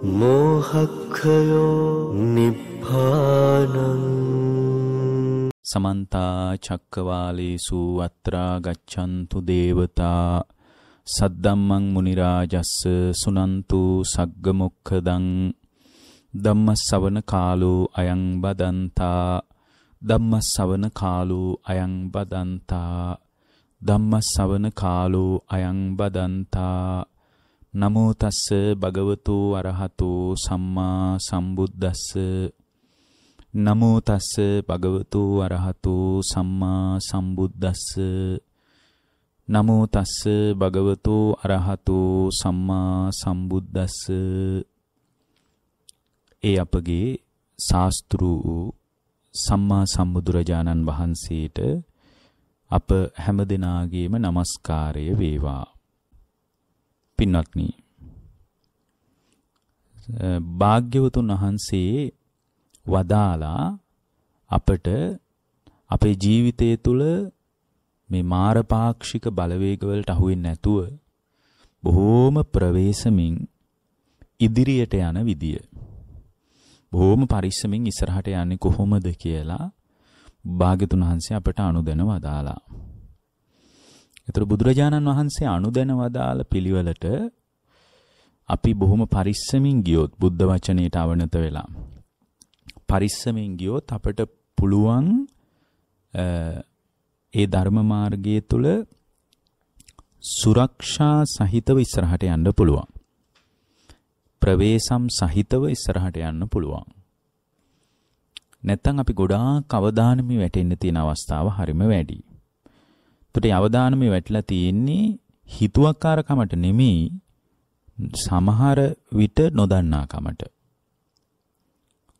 මෝහක්ඛයෝ නිබ්බානං සමන්ත චක්කවාලේසු අත්‍රා ගච්ඡන්තු දේවතා සද්දම්මං මුනි රාජස්ස සුනන්තු සග්ග මොක්ඛදං ධම්මස්සවන කාලෝ අයං බදන්තා ධම්මස්සවන කාලෝ අයං බදන්තා ධම්මස්සවන කාලෝ අයං බදන්තා නමෝ තස්ස භගවතු අරහතෝ සම්මා සම්බුද්දස්ස. නමෝ තස්ස භගවතු අරහතෝ සම්මා සම්බුද්දස්ස. නමෝ තස්ස භගවතු අරහතෝ සම්මා සම්බුද්දස්ස. ඒ අපගේ ශාස්ත්‍රු සම්මා සම්බුදුරජාණන් වහන්සේට අප හැම දිනාගේම নমස්කාරය වේවා. පින්වත්නි භාග්‍යවතුන් වහන්සේ වදාලා අපට අපේ ජීවිතය තුළ මේ මාරපාක්ෂික බලවේග වලට අහු වෙන්නේ නැතුව බොහෝම ප්‍රවේශමින් ඉදිරියට යන විදිය. බොහෝම පරිස්සමින් ඉස්සරහට යන්නේ කොහොමද කියලා භාග්‍යතුන් වහන්සේ අපට අනුදැන වදාලා. ඒතර බුදුරජාණන් වහන්සේ අනුදැන වදාළ පිළිවෙලට අපි බොහොම පරිස්සමින් ගියොත් බුද්ධ වචනයට අවනත වෙලා පරිස්සමින් ගියොත් අපට පුළුවන් ඒ ධර්ම මාර්ගයේ තුල සුරක්ෂා සහිතව ඉස්සරහට යන්න පුළුවන්. ප්‍රවේසම් සහිතව ඉස්සරහට යන්න පුළුවන්. නැත්තම් අපි ගොඩාක් අවධානමි වැටෙන්න තියෙන අවස්ථාව හරිම වැඩි. ඒතට අවධානමේ වැටලා තියෙන්නේ හිතුවක්කාරකමට නෙමෙයි සමහර විට නොදන්නාකමට.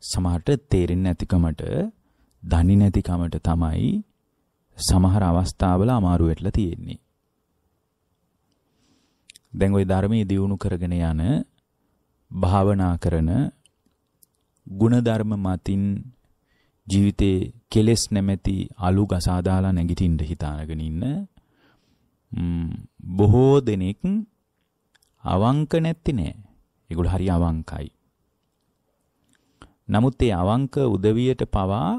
සමහරට තේරෙන්නේ නැතිකමට, දනි නැතිකමට තමයි සමහර අවස්ථාවල අමාරු වෙట్లా තියෙන්නේ. දැන් ওই ධර්මයේ දියුණු කරගෙන යන භාවනා කරන ಗುಣධර්ම මතින් ජීවිතේ කෙලෙස් නැමැති අලු ගසා දාලා නැගිටින්න හිතානගෙන ඉන්න බොහෝ දෙනෙක් අවංක නැති නෑ. ඒගොල්ලෝ හරි අවංකයි. නමුත් ඒ අවංක උදවියට පවා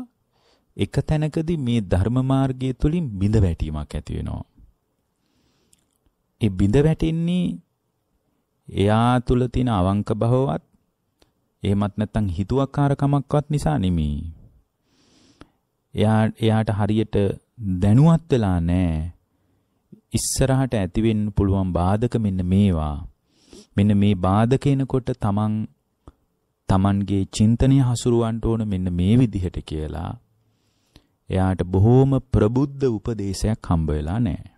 එක තැනකදී මේ ධර්ම මාර්ගය තුලින් බිඳ වැටීමක් ඇති වෙනවා. ඒ බිඳ වැටෙන්නේ එයා තුල තියෙන අවංක බවවත් එහෙමත් නැත්නම් හිතුවක්කාරකමක්වත් නිසා නෙමෙයි. එයා එයාට හරියට දැනුවත් වෙලා නැහැ. ඉස්සරහට ඇති වෙන්න පුළුවන් බාධක මෙන්න මේවා. මෙන්න මේ බාධක එනකොට තමන් තමන්ගේ චින්තනය හසුරුවන්ට ඕන මෙන්න මේ විදිහට කියලා එයාට බොහෝම ප්‍රබුද්ධ උපදේශයක් හම්බ වෙලා නැහැ.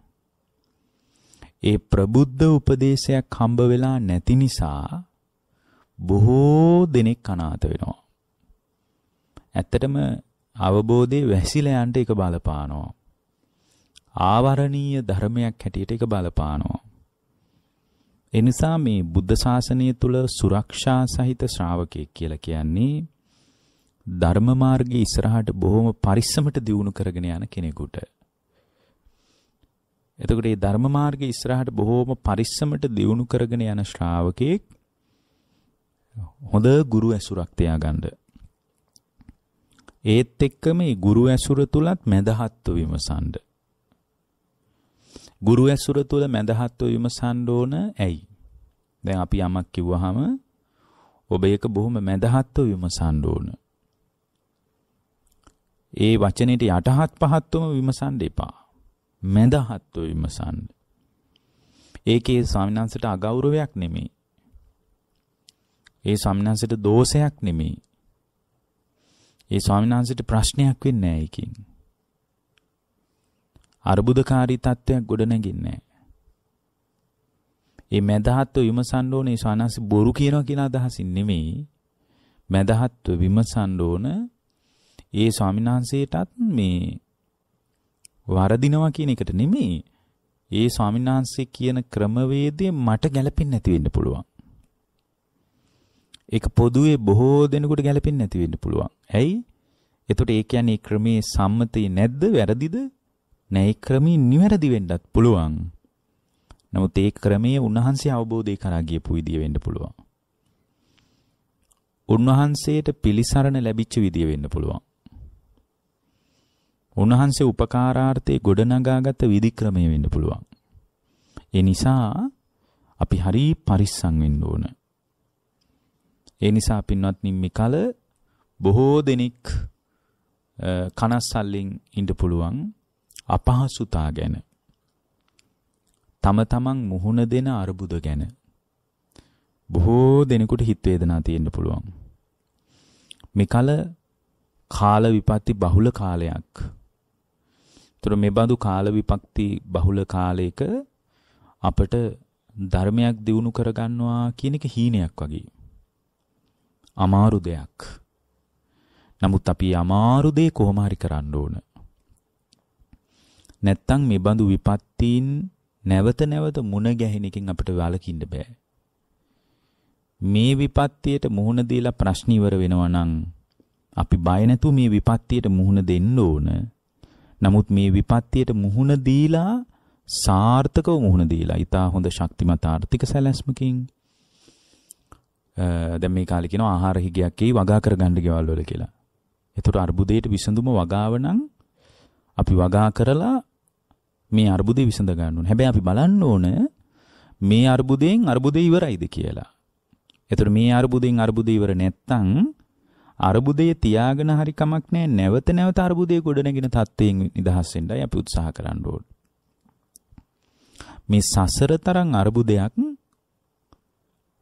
ඒ ප්‍රබුද්ධ උපදේශයක් හම්බ වෙලා නැති නිසා බොහෝ දෙනෙක් අනාථ වෙනවා. ඇත්තටම අවබෝධයේ වැසිලා යන්න ඒක බලපානවා. ආවරණීය ධර්මයක් හැටියට ඒක බලපානවා. ඒ නිසා මේ බුද්ධ ශාසනය තුල සුරක්ෂා සහිත ශ්‍රාවකයෙක් කියලා කියන්නේ ධර්ම මාර්ගයේ ඉස්සරහට බොහොම පරිස්සමට දියුණු කරගෙන යන කෙනෙකුට. එතකොට මේ ධර්ම මාර්ගයේ ඉස්සරහට බොහොම පරිස්සමට දියුණු කරගෙන යන ශ්‍රාවකෙක් හොඳ ගුරු ඇසුරක් තියාගන්න. ඒත් එක්කම මේ ගුරු ඇසුර තුලත් මැදහත්ව විමසන්න. ගුරු ඇසුර තුළ මැදහත්ව විමසන්න ඕන ඇයි? දැන් අපි යමක් කිව්වහම ඔබ ඒක බොහොම මැදහත්ව විමසන්න ඕන. ඒ වචනේට යටහත් පහත්වම විමසන්න එපා. මැදහත්ව විමසන්න. ඒකේ ස්වාමිනාංශයට අගෞරවයක් නෙමෙයි. ඒ ස්වාමිනාංශයට දෝෂයක් නෙමෙයි. ඒ ස්වාමිනාංශයට ප්‍රශ්නයක් වෙන්නේ නැහැ ඒකෙන්. අර්බුදකාරී තත්ත්වයක් ගොඩනැගින්නේ ඒ මැදහත්ව විමසන්න ඕනේ ස්වානස් බොරු කියනවා කියන අදහසින් නෙමෙයි. මැදහත්ව විමසන්න ඕන ඒ ස්වාමීන් වහන්සේටත් මේ වරදිනවා කියන එකට නෙමෙයි. ඒ ස්වාමීන් වහන්සේ කියන ක්‍රමවේදය මට ගැලපෙන්නේ නැති වෙන්න පුළුවන්. ඒක පොදුවේ බොහෝ දෙනෙකුට ගැලපෙන්නේ නැති වෙන්න පුළුවන්. ඇයි? එතකොට ඒ කියන්නේ ක්‍රමේ සම්මතයි නැද්ද? වැරදිද? නෑ ඒ ක්‍රමී නිවැරදි වෙන්නත් පුළුවන්. නමුත් ඒ ක්‍රමයේ උන්වහන්සේ අවබෝධය කරා ගියපු විදිය වෙන්න පුළුවන්. උන්වහන්සේට පිලිසරණ ලැබිච්ච විදිය වෙන්න පුළුවන්. උන්වහන්සේ උපකාරාර්ථේ ගොඩනගාගත් විධික්‍රමය වෙන්න පුළුවන්. ඒ නිසා අපි හරි පරිස්සම් වෙන්න ඕන. ඒ නිසා පින්වත්නි මේ කල බොහෝ දෙනෙක් කනස්සල්ලෙන් ඉන්න පුළුවන් අපහසුතා ගැන. තම තමන් මුහුණ දෙන අරුබුද ගැන. බොහෝ දෙනෙකුට හිත වේදනා තියෙන්න පුළුවන්. මේ කල කාල විපත්ති බහුල කාලයක්. ඒතර මේ බඳු කාල විපක්ති බහුල කාලයක අපට ධර්මයක් දිනු කරගන්නවා කියන එක හීනයක් වගේ. අමාරු දෙයක්. නමුත් අපි අමාරු දේ කොහොම හරි කරන්න ඕන. නැත්තම් මේ බඳු විපත්තීන් නැවත නැවත මුණ ගැහෙන එකෙන් අපිට වළකින්න බෑ. මේ විපත්තියට මුහුණ දීලා ප්‍රශ්න ඉවර වෙනවා නම් අපි බය නැතුව මේ විපත්තියට මුහුණ දෙන්න ඕන. නමුත් මේ විපත්තියට මුහුණ දීලා සාර්ථකව මුහුණ දීලා ඊටා හොඳ ශක්තිමත් ආර්ථික සැලැස්මකින් දැන් මේ කාලේ කියනවා ආහාර හිගයක් එයි වගා කරගන්න ගෙවල් වල කියලා. ඒතර අර්බුදයට විසඳුම වගාව නම් අපි වගා කරලා මේ අර්බුදේ විසඳ ගන්න ඕනේ. හැබැයි අපි බලන්න ඕන මේ අර්බුදයෙන් අර්බුදේ ඉවරයිද කියලා. ඒතර මේ අර්බුදයෙන් අර්බුදේ ඉවර නැත්තම් අර්බුදයේ තියාගෙන හරි කමක් නැහැ. නැවත නැවත අර්බුදයේ ගොඩනැගෙන තත්ත්වයෙන් නිදහස් වෙන්නයි අපි උත්සාහ කරන්න ඕනේ. මේ සසර තරම් අර්බුදයක්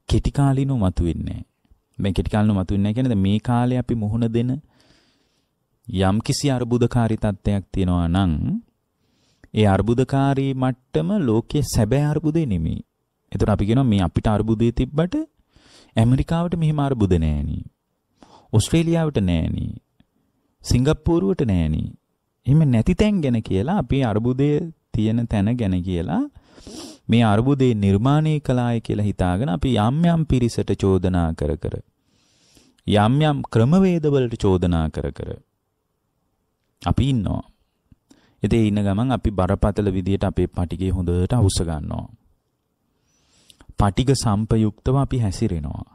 කෙටි කාලිනව මතුවෙන්නේ නැහැ. මේ කෙටි කාලිනව මතුවෙන්නේ නැහැ කියන්නේ මේ කාලේ අපි මුහුණ දෙන යම් කිසි අර්බුදකාරී තත්ත්වයක් තියෙනවා නම් ඒ අර්බුදකාරී මට්ටම ලෝකයේ සැබෑ අර්බුදේ නෙමෙයි. ඒතර අපි කියනවා මේ අපිට අර්බුදේ තිබ්බට ඇමරිකාවට මෙහෙම අර්බුද නෑනි. ඕස්ට්‍රේලියාවට නෑනි. සිංගප්පූරුවට නෑනි. එහෙම නැති තැන් ගැන කියලා අපි අර්බුදයේ තියෙන තැන ගැන කියලා මේ අර්බුදේ නිර්මාණය කළාය කියලා හිතාගෙන අපි යම් යම් පිරිසට චෝදනා කර කර යම් යම් ක්‍රමවේදවලට චෝදනා කර කර අපි ඉන්නවා. ඉතින් ඉන්න ගමන් අපි බරපතල විදියට අපේ පටිගේ හොඳට අවුස්ස ගන්නවා. පටිග සම්පයුක්තව අපි හැසිරෙනවා.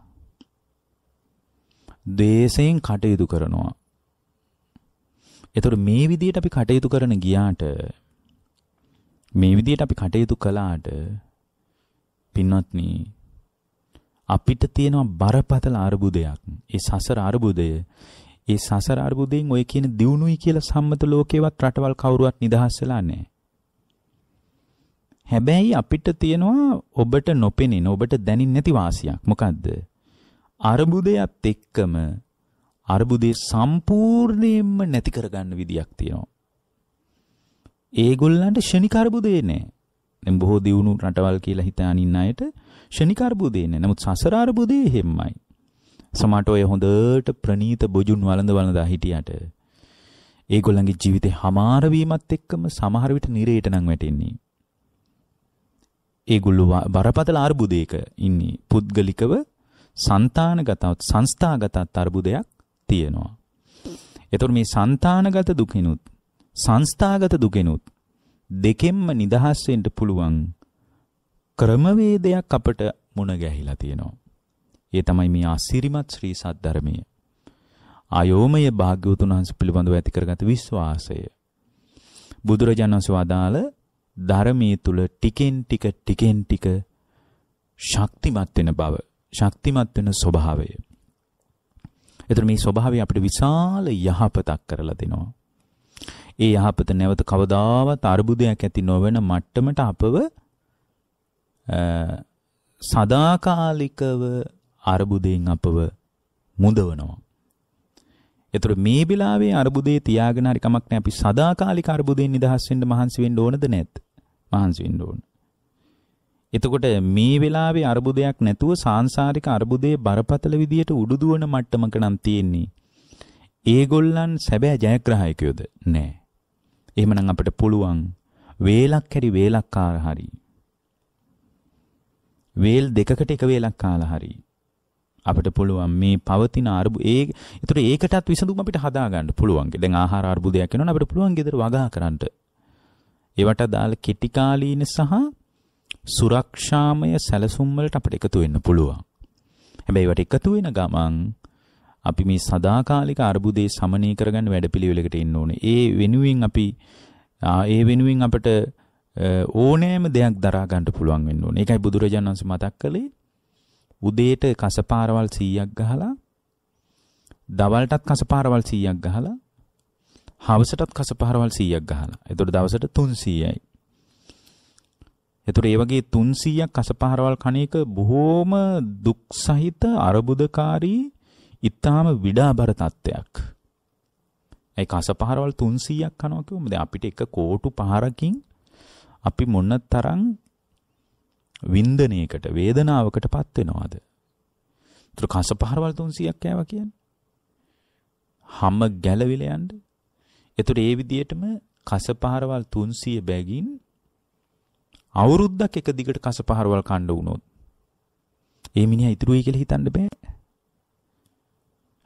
දේශයෙන් කටයුතු කරනවා. එතකොට මේ විදියට අපි කටයුතු කරන ගියාට මේ විදියට අපි කටයුතු කළාට පින්වත්නි අපිට තියෙනවා බරපතල අරුබුදයක්. ඒ සසර අරුබුදය ඒ සසර අරුබුදයෙන් ඔය කියන දියුණුයි කියලා සම්මත ලෝකේවත් රටවල් කවුරුවත් නිදහස් වෙලා නැහැ. හැබැයි අපිට තියෙනවා ඔබට නොපෙනෙන ඔබට දැනින් නැති වාසියක්. මොකද්ද? අරුබුදයත් එක්කම අරුබුදේ සම්පූර්ණයෙන්ම නැති කරගන්න විදියක් තියෙනවා. ඒගොල්ලන්ට ෂණික අර්බුදේ නැහැ. දැන් බොහෝ දියුණු රටවල් කියලා හිතාන ඉන්න අයට ෂණික අර්බුදේ නැහැ. නමුත් සසර අර්බුදේ හැමයි. සමහරට ඔය හොඳට ප්‍රනීත බොජුන් වළඳ වළඳා හිටියට ඒගොල්ලන්ගේ ජීවිතේ හමාර වීමත් එක්කම සමහර විට නිරේට නම් වැටෙන්නේ. ඒගොල්ලෝ බරපතල අර්බුදයක ඉන්නේ. පුද්ගලිකව సంతానගතවත් සංස්ථාගතත් අර්බුදයක් තියෙනවා. එතකොට මේ సంతానගත දුකිනුත් සංස්ථාගත දුකිනුත් දෙකෙන්ම නිදහස් වෙන්න පුළුවන් ක්‍රමවේදයක් අපට මුණ ගැහිලා තියෙනවා. ඒ තමයි මේ අසිරිමත් ශ්‍රී සද්ධර්මය. අයෝමය භාග්‍යවතුන් වහන්සේ පිළිබඳව ඇති කරගත් විශ්වාසය. බුදුරජාණන් වහන්සේ වදාළ ධර්මයේ තුල ටිකෙන් ටික ටිකෙන් ටික ශක්තිමත් වෙන බව, ශක්තිමත් වෙන ස්වභාවය. එතන මේ ස්වභාවය අපිට විශාල යහපතක් කරලා දෙනවා. ඒ යහපත නැවත කවදාවත් අරුබුදයක් ඇති නොවන මට්ටමට අපව සදාකාලිකව අරුබුදයෙන් අපව මුදවනවා. එතකොට මේ වෙලාවේ අරුබුදේ තියාගෙන හරි කමක් නැහැ අපි සදාකාලික අරුබුදෙන් නිදහස් වෙන්න මහන්සි වෙන්න ඕනද නැද්ද? මහන්සි වෙන්න ඕන. එතකොට මේ වෙලාවේ අරුබුදයක් නැතුව සාංශාරික අරුබුදේ බරපතල විදියට උඩුදුවන මට්ටමක නම් තියෙන්නේ. ඒගොල්ලන් සැබෑ ජයග්‍රාහකයෝද? නෑ. එහෙමනම් අපිට පුළුවන් වේලක් හැරි වේලක්කාර හරි. වේල් දෙකකට එක වේලක් කාලා හරි. අපිට පුළුවන් මේ පවතින අරුබු ඒ ඒතර ඒකටත් විසඳුම අපිට හදා ගන්න පුළුවන්. දැන් ආහාර අර්බුදයක් වෙනවනම් අපිට පුළුවන් ගෙදර වගා කරන්න. ඒවට දාලා කෙටි කාලීන සහ සුරක්ෂාමය සැලසුම් වලට අපිට එකතු වෙන්න පුළුවන්. හැබැයි ඒවට එකතු වෙන ගමන් අපි මේ සදාකාලික අර්බුදේ සමනය කරගන්න වැඩපිළිවෙලකට එන්න ඕනේ. ඒ වෙනුවෙන් අපි ඒ වෙනුවෙන් අපිට ඕනෑම දෙයක් දරා ගන්න පුළුවන් වෙන්න ඕනේ. ඒකයි බුදුරජාණන් වහන්සේ මතක් කළේ උදේට කසපාරවල් 100ක් ගහලා දවල්ටත් කසපාරවල් 100ක් ගහලා හවසටත් කසපාරවල් 100ක් ගහලා. එතකොට දවසට 300යි. එතකොට ඒ වගේ 300ක් කසපාරවල් කණ එක බොහෝම දුක් සහිත අරබුදකාරී ඊටාම විඩාබර තත්ත්වයක්. ඒ කසපාරවල් 300ක් කනවා කිව්වම දැන් අපිට එක කෝටු පහරකින් අපි මොන තරම් වින්දනයකට වේදනාවකටපත් වෙනවද? ඒතර කසපාරවල් 300ක් කෑවා කියන්නේ. හැම ගැලවිල යන්න. ඒතර ඒ විදිහටම කසපාරවල් 300 බැගින් අවුරුද්දක් එක දිගට කසපාරවල් කන්න වුණොත් ඒ මිනිහා ඉතුරුයි කියලා හිතන්න බෑ.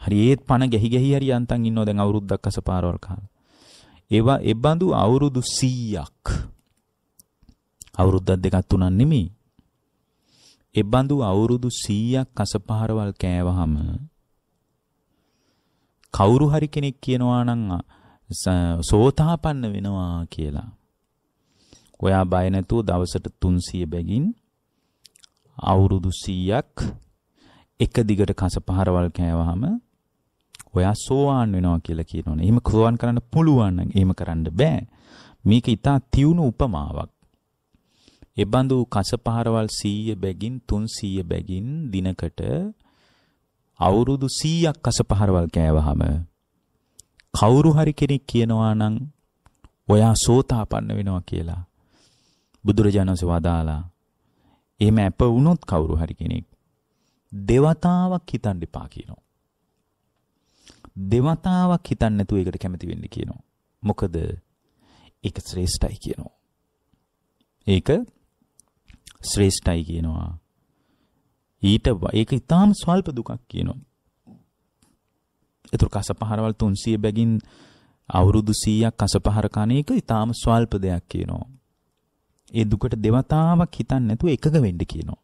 හරි ඒත් පණ ගැහි ගැහි හරි යන්තම් ඉන්නව දැන් අවුරුද්දක් කසපාරවල් කාලා. ඒවා එබඳු අවුරුදු 100ක් අවුරුද්දක් දෙකක් තුනක් නෙමෙයි. එබඳු අවුරුදු 100ක් කසපාරවල් කෑවහම කවුරු හරි කෙනෙක් කියනවා නම් සෝතාපන්න වෙනවා කියලා. ඔයා බය නැතුව දවසට 300 බැගින් අවුරුදු 100ක් එක දිගට කසපාරවල් කෑවහම ඔයා සෝවාන් වෙනවා කියලා කියනවනේ. එහෙම සෝවාන් කරන්න පුළුවන් නම් එහෙම කරන්න බෑ. මේක ඊටා තියුණු උපමාවක්. එබඳු කසපහරවල් 100 බැගින් 300 බැගින් දිනකට අවුරුදු 100ක් කසපහරවල් කෑවහම කවුරු හරි කෙනෙක් කියනවා නම් ඔයා සෝතාපන්න වෙනවා කියලා බුදුරජාණන් වහන්සේ වදාලා එහෙම අප වුණොත් කවුරු හරි කෙනෙක් දෙවතාවක් හිතන්න එපා කියනවා. දෙවතාවක් හිතන්න නැතුව ඒකට කැමති වෙන්න කියනවා. මොකද ඒක ශ්‍රේෂ්ඨයි කියනවා. ඒක ශ්‍රේෂ්ඨයි කියනවා. ඊට ඒක ඊටාම් ස්වල්ප දුකක් කියනවා. ඒතර කසපහරවල් 300 බැගින් අවුරුදු 100ක් කසපහර කන එක ඊටාම් ස්වල්ප දෙයක් කියනවා. ඒ දුකට දෙවතාවක් හිතන්නේ නැතුව එකග වෙන්න කියනවා.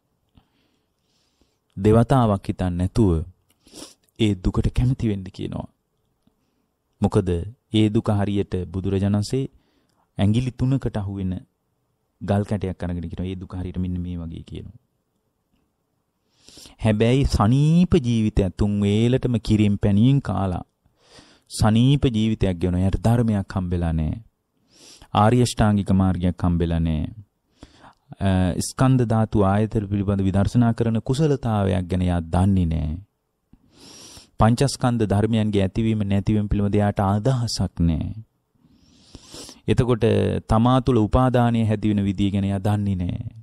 දෙවතාවක් හිතන්නේ නැතුව ඒ දුකට කැමති වෙන්න කියනවා. මොකද ඒ දුක හරියට බුදුරජාණන්සේ ඇඟිලි තුනකට අහුවෙන ගල් කැටයක් අරගෙන කියනවා ඒ දුක හරියට මෙන්න මේ වගේ කියනවා. හැබැයි සනීප ජීවිතයක් තුන් වේලටම කිරින් පැණියෙන් කාලා සනීප ජීවිතයක් ගෙවන යට ධර්මයක් හම්බෙලා නැහැ. ආර්ය ශ්‍රාංගික මාර්ගයක් හම්බෙලා නැහැ. ස්කන්ධ ධාතු ආයතන පිළිබඳ විදර්ශනා කරන කුසලතාවයක් ගැන යා දන්නේ නැහැ. පංචස්කන්ධ ධර්මයන්ගේ ඇතිවීම නැතිවීම පිළිබඳ යාට අදහසක් නැහැ. එතකොට තමා තුළ උපාදානය හැදි වෙන විදිය ගැන එයා දන්නේ නැහැ.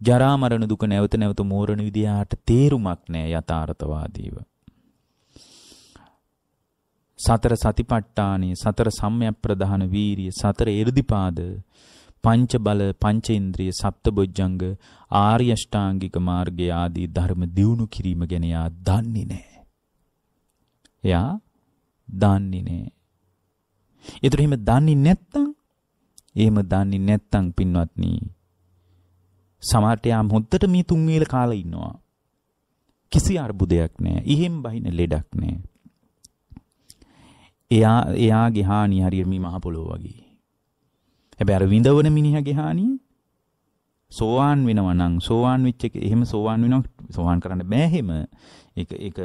ජරා මරණ දුක නැවත නැවත මෝරණ විදියට තේරුමක් නැහැ යථාර්ථවාදීව. සතර සතිපට්ඨානෙ සතර සම්‍යක් ප්‍රධාන වීරිය සතර එ르දිපාද පංච බල පංචේන්ද්‍රිය සප්තබොජ්ජංග ආර්ය අෂ්ටාංගික මාර්ගය ආදී ධර්ම දියුණු කිරීම ගැන යා දන්නේ නැහැ. එයා දන්නේ නැහැ. ඒතර එහෙම දන්නේ නැත්තම් එහෙම දන්නේ නැත්තම් පින්වත්නි සමහරට යාම හොද්දට මේ තුන් වේල කාලා ඉන්නවා. කිසි අර්බුදයක් නැහැ. ඉහෙම් බහින ලෙඩක් නැහැ. එයා එයාගේ හානිය හරියට මේ මහ පොළොව වගේ. හැබැයි අර විඳවන මිනිහගේ හානිය සෝවාන් වෙනවා නම් සෝවාන් වෙච්ච එක එහෙම සෝවාන් වෙනවා සෝවාන් කරන්න බෑ එහෙම. ඒක ඒක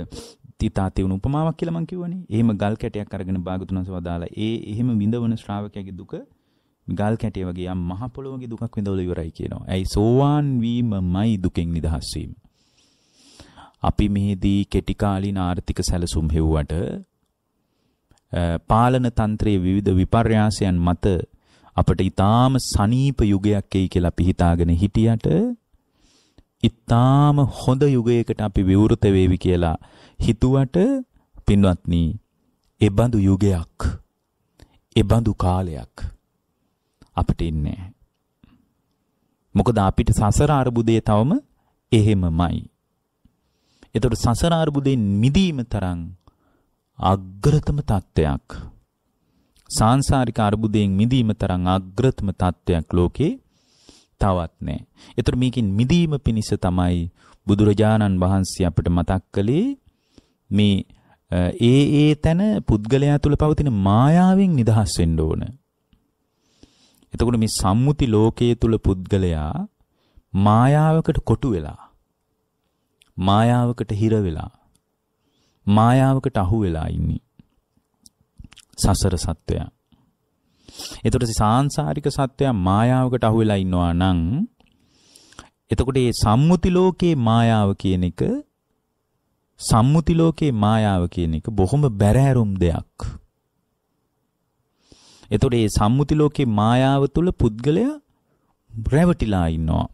තිතා තියුණු උපමාවක් කියලා මම කිව්වනේ. එහෙම ගල් කැටයක් අරගෙන භාගතුන්ස වදාලා ඒ එහෙම විඳවන ශ්‍රාවකයාගේ දුක ගල් කැටය වගේ යම් මහ පොළොවගේ දුකක් විඳවලා ඉවරයි කියනවා. ඇයි සෝවාන් වීමමයි දුකෙන් නිදහස් වීම. අපි මෙහිදී කෙටි කාලීන ආර්ථික සැලසුම් හෙව්වට පාලන තන්ත්‍රයේ විවිධ විපර්යාසයන් මත අපට ඊටාම සනීප යුගයක් එයි කියලා අපි හිතාගෙන හිටියට ඊටාම හොඳ යුගයකට අපි විවෘත වේවි කියලා හිතුවට පින්වත්නි ඒ බඳු යුගයක් ඒ බඳු කාලයක් අපිට ඉන්නේ මොකද අපිට සසර අරුබුදේ තවම එහෙමමයි. එතකොට සසර අරුබුදෙන් මිදීම තරම් අග්‍රතම තත්ත්වයක් සාංශාරික අරුබුදයෙන් මිදීම තරම් අග්‍රතම තත්ත්වයක් ලෝකේ තවත් නැහැ. ඒතර මේකෙන් මිදීම පිණිස තමයි බුදුරජාණන් වහන්සේ අපිට මතක් කළේ මේ ඒ ඒ තැන පුද්ගලයා තුල පවතින මායාවෙන් නිදහස් වෙන්න ඕන. එතකොට මේ සම්මුති ලෝකයේ තුල පුද්ගලයා මායාවකට කොටු වෙලා මායාවකට හිර වෙලා මායාවකට අහු වෙලා ඉන්නේ. සසර සත්වයා. එතකොට සාංශාරික සත්වයා මායාවකට අහු වෙලා ඉන්නවා නම් එතකොට මේ සම්මුති ලෝකේ මායාව කියන එක සම්මුති ලෝකේ මායාව කියන එක බොහොම බැරෑරුම් දෙයක්. එතකොට මේ සම්මුති ලෝකේ මායාව තුල පුද්ගලයා රැවටිලා ඉන්නවා.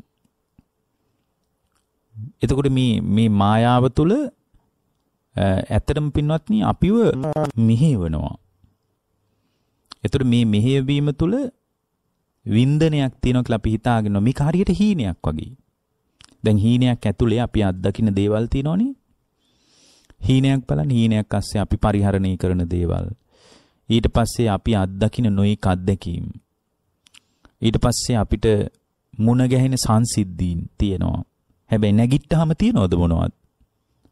එතකොට මේ මේ මායාව තුල ඇත්තටම පින්වත්නි අපිව මෙහෙවනවා. එතකොට මේ මෙහෙයවීම තුල වින්දනයක් තියෙනවා කියලා අපි හිතාගෙන මේක හරියට හීනයක් වගේ. දැන් හීනයක් ඇතුලේ අපි අත්දකින්න දේවල් තියෙනවනේ. හීනයක් බලන්න හීනයක් අස්සේ අපි පරිහරණය කරන දේවල්. ඊට පස්සේ අපි අත්දකින්න නොයෙක් අත්දැකීම්. ඊට පස්සේ අපිට මුණ ගැහෙන සංසිද්ධීන් තියෙනවා. හැබැයි නැගිට්ටාම තියනවද මොනවද?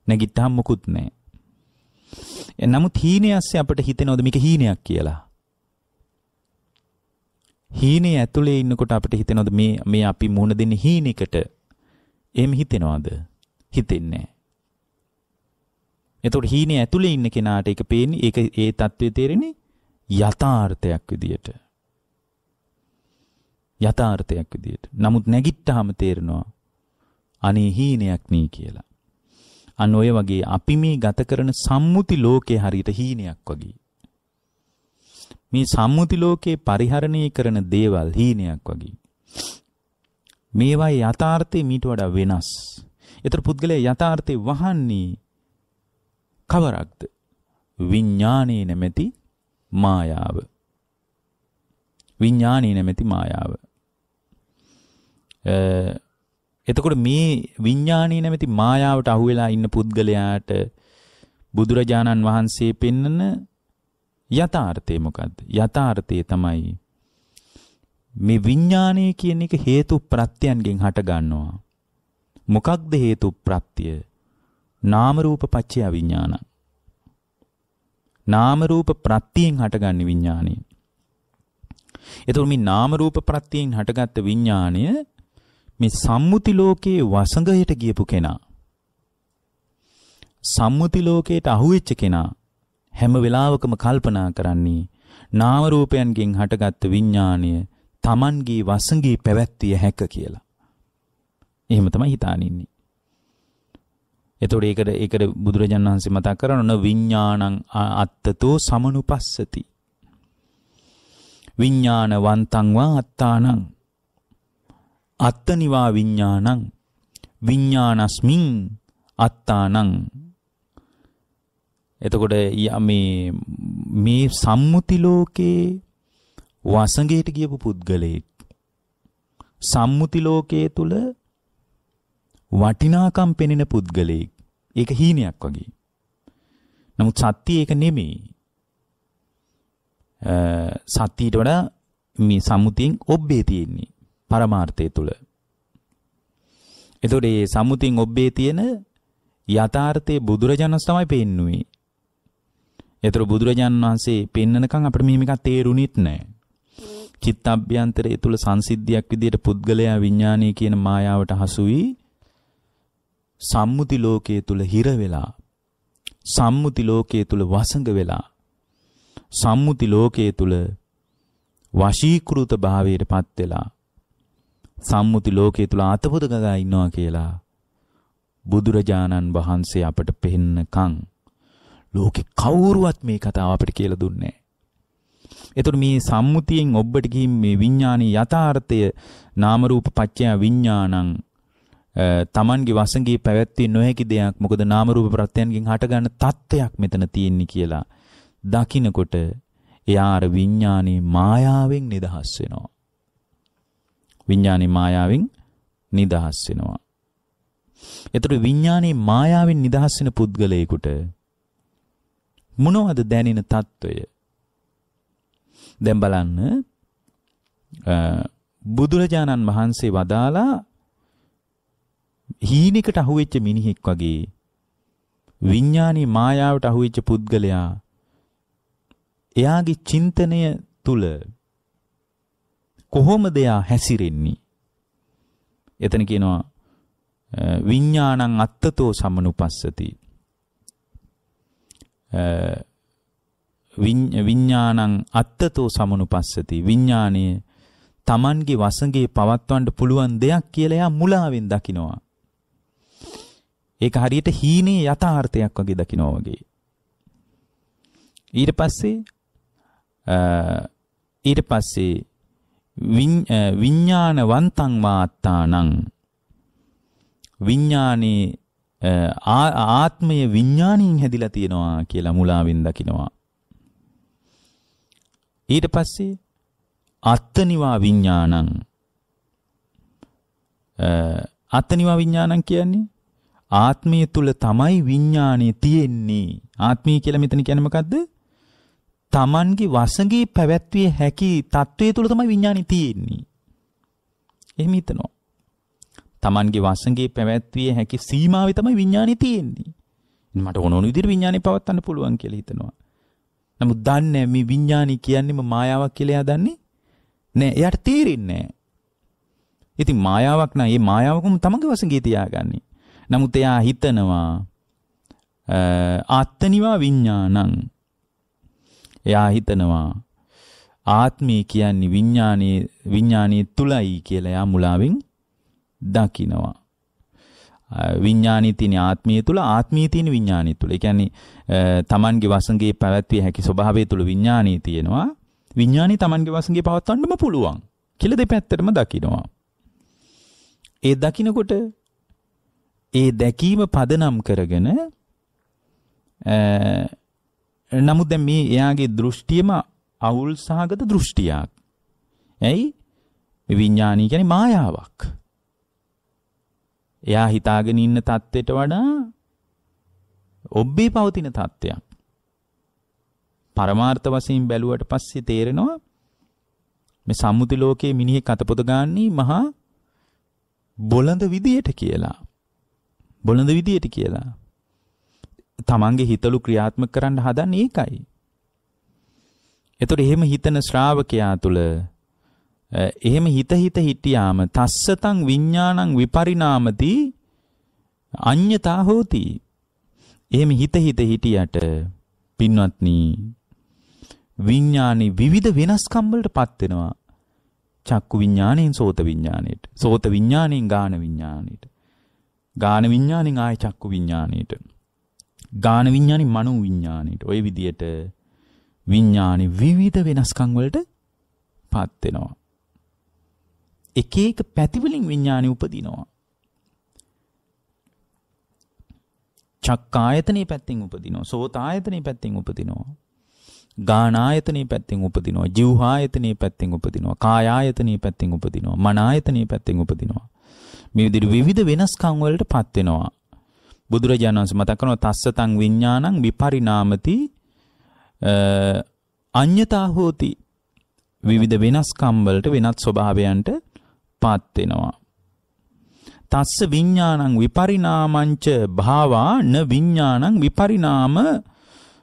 නැගිට්ටාම මොකුත් නැහැ. නමුත් හීනය ඇස්සේ අපිට හිතෙනවද මේක හීනයක් කියලා? හීනේ ඇතුලේ ඉන්නකොට අපිට හිතෙනවද මේ මේ අපි මුහුණ දෙන්නේ හීනෙකට? එහෙම හිතෙනවද? හිතෙන්නේ නැහැ. එතකොට හීනේ ඇතුලේ ඉන්න කෙනාට ඒක පේන්නේ ඒක ඒ தત્ත්වය තේරෙන්නේ යථාර්ථයක් විදියට. යථාර්ථයක් විදියට. නමුත් නැගිට්ටාම තේරෙනවා අනේ හීනයක් නී කියලා. අන්න ඔය වගේ අපි මේ ගත කරන සම්මුති ලෝකේ හරියට හීනයක් වගේ. මේ සම්මුති ලෝකේ පරිහරණය කරන දේවල් හීනයක් වගේ. මේවායි යථාර්ථය මීට වඩා වෙනස්. ඒතර පුද්ගලයා යථාර්ථේ වහන්නේ කවරක්ද? විඥානයේ නැමැති මායාව. විඥානයේ නැමැති මායාව. එතකොට මේ විඥානීය නැමැති මායාවට අහු වෙලා ඉන්න පුද්ගලයාට බුදුරජාණන් වහන්සේ පෙන්නන යථාර්ථය මොකද්ද? යථාර්ථය තමයි මේ විඥානය කියන එක හේතු ප්‍රත්‍යයන්ගෙන් හට ගන්නවා. මොකක්ද හේතු ප්‍රත්‍ය? නාම රූප පත්‍ය විඥාන. නාම රූප ප්‍රත්‍යයෙන් හටගන්නේ විඥානය. එතකොට මේ නාම රූප ප්‍රත්‍යයෙන් හටගත්ත විඥානය මේ සම්මුති ලෝකයේ වසඟයට ගියපු කෙනා සම්මුති ලෝකයට අහුවෙච්ච කෙනා හැම වෙලාවකම කල්පනා කරන්නේ නාම රූපයන්ගෙන් හටගත්තු විඥාණය Tamanගේ වසඟේ පැවැත්විය හැක කියලා. එහෙම තමයි හිතාන ඉන්නේ. එතකොට ඒකට ඒකට බුදුරජාණන් වහන්සේ මතක් කරන විඥානං අත්තතෝ සමනුපස්සති. විඥානවන්තං වා අත්තානං. අත්තනිවා විඥානං විඥානස්මින් අත්තානං. එතකොට මේ මේ සම්මුති ලෝකේ වසඟයට ගියපු පුද්ගලයෙක් සම්මුති ලෝකයේ තුල වටිනාකම් පෙනෙන පුද්ගලයෙක් ඒක හීනයක් වගේ නමුත් සත්‍ය ඒක නෙමෙයි සත්‍යයට වඩා මේ සම්මුතියෙන් ඔබ්බේ තියෙන්නේ පරමාර්ථය තුල. එතකොට මේ සම්මුතියෙන් ඔබ්බේ තියෙන යථාර්ථයේ බුදුරජාණන් තමයි පෙන්නුවේ. ඒතර බුදුරජාණන් වහන්සේ පෙන්නනකම් අපිට මෙහෙම එකක් තේරුණෙත් නැහැ. චිත්තඅභ්‍යන්තරයේ තුල සංසිද්ධියක් විදියට පුද්ගලයා විඥානීය කියන මායාවට හසු වී සම්මුති ලෝකයේ තුල හිර වෙලා සම්මුති ලෝකයේ තුල වසඟ වෙලා සම්මුති ලෝකයේ තුල වශීකృత භාවයටපත් වෙලා සම්මුති ලෝකයේ තුල අතපොත ගගා ඉන්නවා කියලා බුදුරජාණන් වහන්සේ අපට පෙන්නකම් ලෝකේ කවුරුවත් මේ කතාව අපිට කියලා දුන්නේ නැහැ. එතකොට මේ සම්මුතියෙන් ඔබට ගිහින් මේ විඥානී යථාර්ථය නාම රූප පත්‍ය විඥානං තමන්ගේ වසඟේ පැවැත්වේ නොහැකි දෙයක්. මොකද නාම රූප ප්‍රත්‍යයන්ගෙන් හටගන්න தත්ත්වයක් මෙතන තියෙන්නේ කියලා. දකිනකොට එයා අර විඥානේ මායාවෙන් නිදහස් වෙනවා. විඥානේ මායාවෙන් නිදහස් වෙනවා. එතකොට විඥානේ මායාවෙන් නිදහස් වෙන පුද්ගලයෙකුට මොනවද දැනෙන తত্ত্বය? දැන් බලන්න බුදුරජාණන් වහන්සේ වදාලා හීනෙකට අහුවෙච්ච මිනිහෙක් වගේ විඥානී මායාවට අහුවෙච්ච පුද්ගලයා එයාගේ චින්තනය තුල කොහොමද එයා හැසිරෙන්නේ? එතන කියනවා විඥානං අත්තතෝ සමනුපස්සති. විඥානං අත්තතෝ සමනුපස්සති. විඥානයේ Tamanගේ වසඟේ පවත්වන්න පුළුවන් දෙයක් කියලා එයා මුලාවෙන් දකිනවා. ඒක හරියට හීනේ යථාර්ථයක් වගේ දකිනවා වගේ. ඊට පස්සේ ඊට පස්සේ විඥානවන්තං වාත්තානං විඥානේ ආත්මය විඥාණයෙන් හැදිලා තියෙනවා කියලා මුලාවෙන් දකිනවා. ඊට පස්සේ අත්තනිවා විඥානං අත්තනිවා විඥානං කියන්නේ ආත්මය තුල තමයි විඥාණය තියෙන්නේ. ආත්මය කියලා මෙතන කියන්නේ මොකද්ද? Tamanගේ වසඟේ පැවැත්විය හැකි తත්වයේ තුල තමයි විඥාණය තියෙන්නේ. එහෙම හිතනවා. Tamanගේ වසඟේ පැවැත්විය හැකි සීමාවේ තමයි විඥාණය තියෙන්නේ. මට ඕන ඕන විදිහට විඥාණය පවත්වන්න පුළුවන් කියලා හිතනවා. නමුත් දන්නේ මේ විඥානි කියන්නේම මායාවක් කියලා එයා දන්නේ නෑ. එයාට තේරෙන්නේ නෑ. ඉතින් මායාවක් නම් ඒ මායාවකම තමන්ගේ වසඟේ තියාගන්නේ. නමුත් එයා හිතනවා ආත්තනිවා විඥානං. එයා හිතනවා ආත්මය කියන්නේ විඥානයේ විඥානයේ තුලයි කියලා එයා මුලාවෙන් දකිනවා. විඥානී තියෙන ආත්මීය තුල ආත්මීය තියෙන විඥානීය තුල. ඒ කියන්නේ තමන්ගේ වසඟේ පැවැත්විය හැකි ස්වභාවය තුල විඥානීය තියෙනවා. විඥානී තමන්ගේ වසඟේ පවත්වන්නම පුළුවන් කියලා දෙපැත්තටම දකිනවා. ඒ දකිනකොට ඒ දැකීම පදනම් කරගෙන නමුත් දැන් මේ එයාගේ දෘෂ්ටියම අවුල් සහගත දෘෂ්ටියක්. ඇයි? විඥානී කියන්නේ මායාවක්. එයා හිතාගෙන ඉන්න தත්වෙට වඩා ඔබ්බේ පවතින தත්වයක්. පරමාර්ථ වශයෙන් බැලුවට පස්සේ තේරෙනවා මේ සම්මුති ලෝකයේ මිනිහෙක් අතපොත ගන්නේ මහා බොළඳ විදියට කියලා. බොළඳ විදියට කියලා. තමන්ගේ හිතලු ක්‍රියාත්මක කරන්න හදන්නේ ඒකයි. එතකොට එහෙම හිතන ශ්‍රාවකයා තුල එහෙම හිත හිත හිටියාම තස්සතං විඥානං විපරිණාමති අඤ්‍යතා හෝති. එහෙම හිත හිත හිටියට පින්වත්නි විඥානි විවිධ වෙනස්කම් වලටපත් වෙනවා. චක්කු විඥාණයෙන් සෝත විඥාණයට. සෝත විඥාණයෙන් ගාන විඥාණයට. ගාන විඥාණයෙන් ආය චක්කු විඥාණයට. ගාන විඥාණයෙන් මනෝ විඥාණයට. ওই විදියට විඥානි විවිධ වෙනස්කම් වලට පත් වෙනවා. එක එක පැතිවලින් විඥානි උපදිනවා. චක්කායතනේ පැත්තෙන් උපදිනවා. සෝතායතනේ පැත්තෙන් උපදිනවා. ගානායතනේ පැත්තෙන් උපදිනවා. ජීවහායතනේ පැත්තෙන් උපදිනවා. කායායතනේ පැත්තෙන් උපදිනවා. මනායතනේ පැත්තෙන් උපදිනවා. මේ විදිහට විවිධ වෙනස්කම් වලටපත් වෙනවා. බුදුරජාණන් වහන්සේ මතක් කරනවා තස්සතං විඥානං විපරිණාමති අඤ්‍යතා හෝති විවිධ වෙනස්කම් වලට වෙනත් ස්වභාවයන්ට පත් වෙනවා. තස්ස විඥානං විපරිණාමංච භාවා න විඥානං විපරිණාම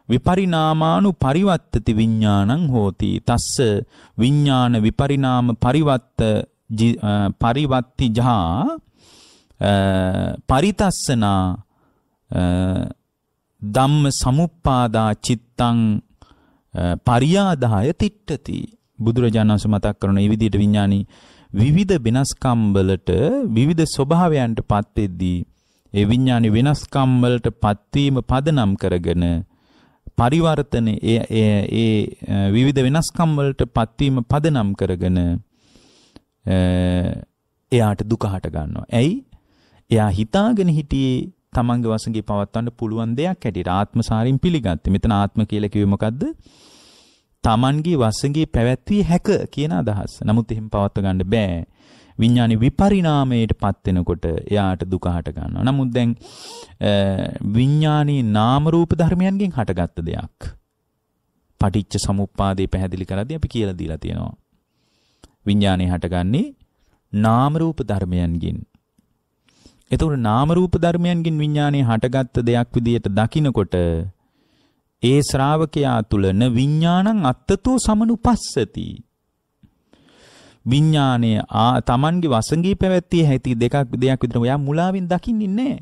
විපරිණාමානු පරිවත්තති විඥානං හෝති තස්ස විඥාන විපරිණාම පරිවත්ත පරිවත්ති ජා පරිතස්සනා ධම්ම සමුප්පාදා චිත්තං පරියාදාය තිට්ඨති. බුදුරජාණන් වහන්සේ මතක් කරන මේ විදිහට විඥානි විවිධ වෙනස්කම් වලට විවිධ ස්වභාවයන්ට පත් වෙද්දී ඒ විඥානි වෙනස්කම් වලට පත්වීම පදනම් කරගෙන පරිවර්තන ඒ ඒ විවිධ වෙනස්කම් වලට පත්වීම පදනම් කරගෙන එයාට දුක හට ගන්නවා. ඇයි? එයා හිතාගෙන හිටියේ තමන්ගේ වසඟේ පවත්වන්න පුළුවන් දෙයක් හැටියට ආත්මසාරින් පිළිගත්තේ. මෙතන ආත්ම කියලා කිව්වේ මොකද්ද? තමන්ගේ වසඟේ පැවැත්විය හැක කියන අදහස. නමුත් එහෙම පවත්ව ගන්න බෑ. විඥානි විපරිණාමයටපත් වෙනකොට එයාට දුක හට ගන්නවා. නමුත් දැන් විඥානී නාම රූප ධර්මයන්ගෙන් හටගත්ත දෙයක්. පටිච්ච සමුප්පාදේ පැහැදිලි කරද්දී අපි කියලා දීලා තියෙනවා. විඥානේ හටගන්නේ නාම රූප ධර්මයන්ගෙන්. එතකොට නාම රූප ධර්මයන්ගෙන් විඥානය හටගත්ත දෙයක් විදියට දකිනකොට ඒ ශ්‍රාවකයා තුල න විඥානං අත්තතෝ සමනුපස්සති විඥානය ආ Tamanගේ වසඟී පැවැත්තිය හැටි දෙකක් දෙයක් විතර ඔයා මුලාවෙන් දකින්නේ නැහැ.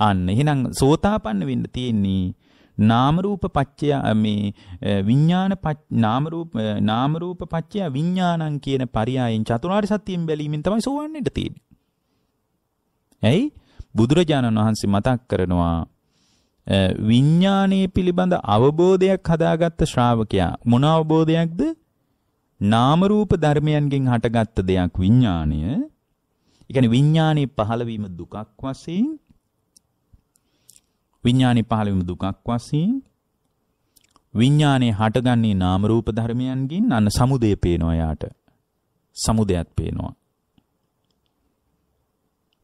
අන්න එහෙනම් සෝතාපන්න වෙන්න තියෙන්නේ නාම රූප පත්‍ය මේ විඥාන නාම රූප නාම රූප පත්‍ය විඥානං කියන පරයයන් චතුරාර්ය සත්‍යයෙන් බැලීමෙන් තමයි සෝවන්නට තියෙන්නේ. ඇයි? බුදුරජාණන් වහන්සේ මතක් කරනවා විඥානයේ පිළිබඳ අවබෝධයක් හදාගත්ත ශ්‍රාවකයා මොන අවබෝධයක්ද? නාම රූප ධර්මයන්ගෙන් හටගත්ත දෙයක් විඥාණය. ඒ කියන්නේ විඥානයේ පහළවීම දුකක් වශයෙන් විඥානයේ පහළවීම දුකක් වශයෙන් විඥානයේ හටගන්නේ නාම රූප ධර්මයන්ගෙන් අන්න සමුදය පේනවා යාට. සමුදයක් පේනවා.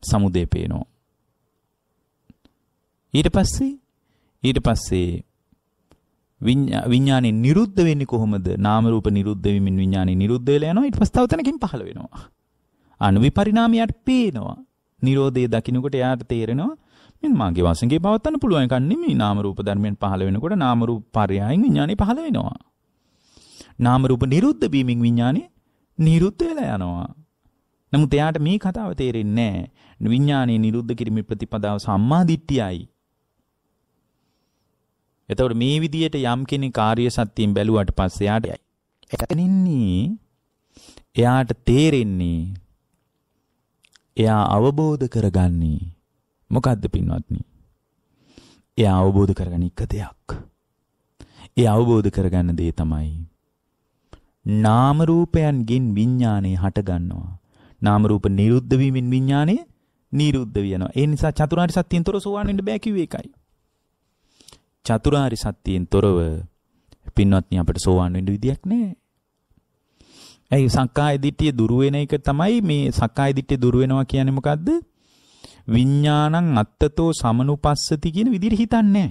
සමුදය පේනවා. ඊට පස්සේ ඊට පස්සේ විඥානේ නිරුද්ධ වෙන්නේ කොහොමද? නාම රූප නිරුද්ධ වෙමින් විඥානේ නිරුද්ධ වෙලා යනවා. ඊට පස්සේ තව තැනකින් පහළ වෙනවා. අනු විපරිණාමයට පේනවා. Nirodhe දකින්නකොට එයාට තේරෙනවා මෙන්න මාගේ වසඟේ පවත්වන්න පුළුවන් එකක් නෙමෙයි. නාම රූප ධර්මයන් පහළ වෙනකොට නාම රූප පරයයන් විඥානේ පහළ වෙනවා. නාම රූප නිරුද්ධ වීමෙන් විඥානේ නිරුද්ධ වෙලා යනවා. නමුත් එයාට මේ කතාව තේරෙන්නේ නැහැ. විඥානේ නිරුද්ධ කිරීමේ ප්‍රතිපදාව සම්මා දිට්ඨියයි. එතකොට මේ විදියට යම් කෙනෙක් කාර්ය සත්‍යයෙන් බැලුවට පස්සේ යාට එතනින්නේ එයාට තේරෙන්නේ එයා අවබෝධ කරගන්නේ මොකද්ද පින්වත්නි? එයා අවබෝධ කරගන්න එක දෙයක්. ඒ අවබෝධ කරගන්න දේ තමයි නාම රූපයන්ගෙන් විඥානය හට ගන්නවා. නාම රූප නිරුද්ධ වීමෙන් විඥානය නිරුද්ධ වෙනවා. ඒ නිසා චතුරාර්ය සත්‍යයෙන් තොර සෝවාන් වෙන්න බෑ කිව්වේ ඒකයි. චතුරාරි සත්‍යයෙන් තොරව පින්වත්නි අපිට සෝවාන් වෙන්න විදියක් නැහැ. ඇයි සක්කාය දිට්ඨිය දුරු වෙන එක තමයි මේ සක්කාය දිට්ඨිය දුරු වෙනවා කියන්නේ මොකද්ද? විඥානං අත්තතෝ සමනුපස්සති කියන විදිහට හිතන්නේ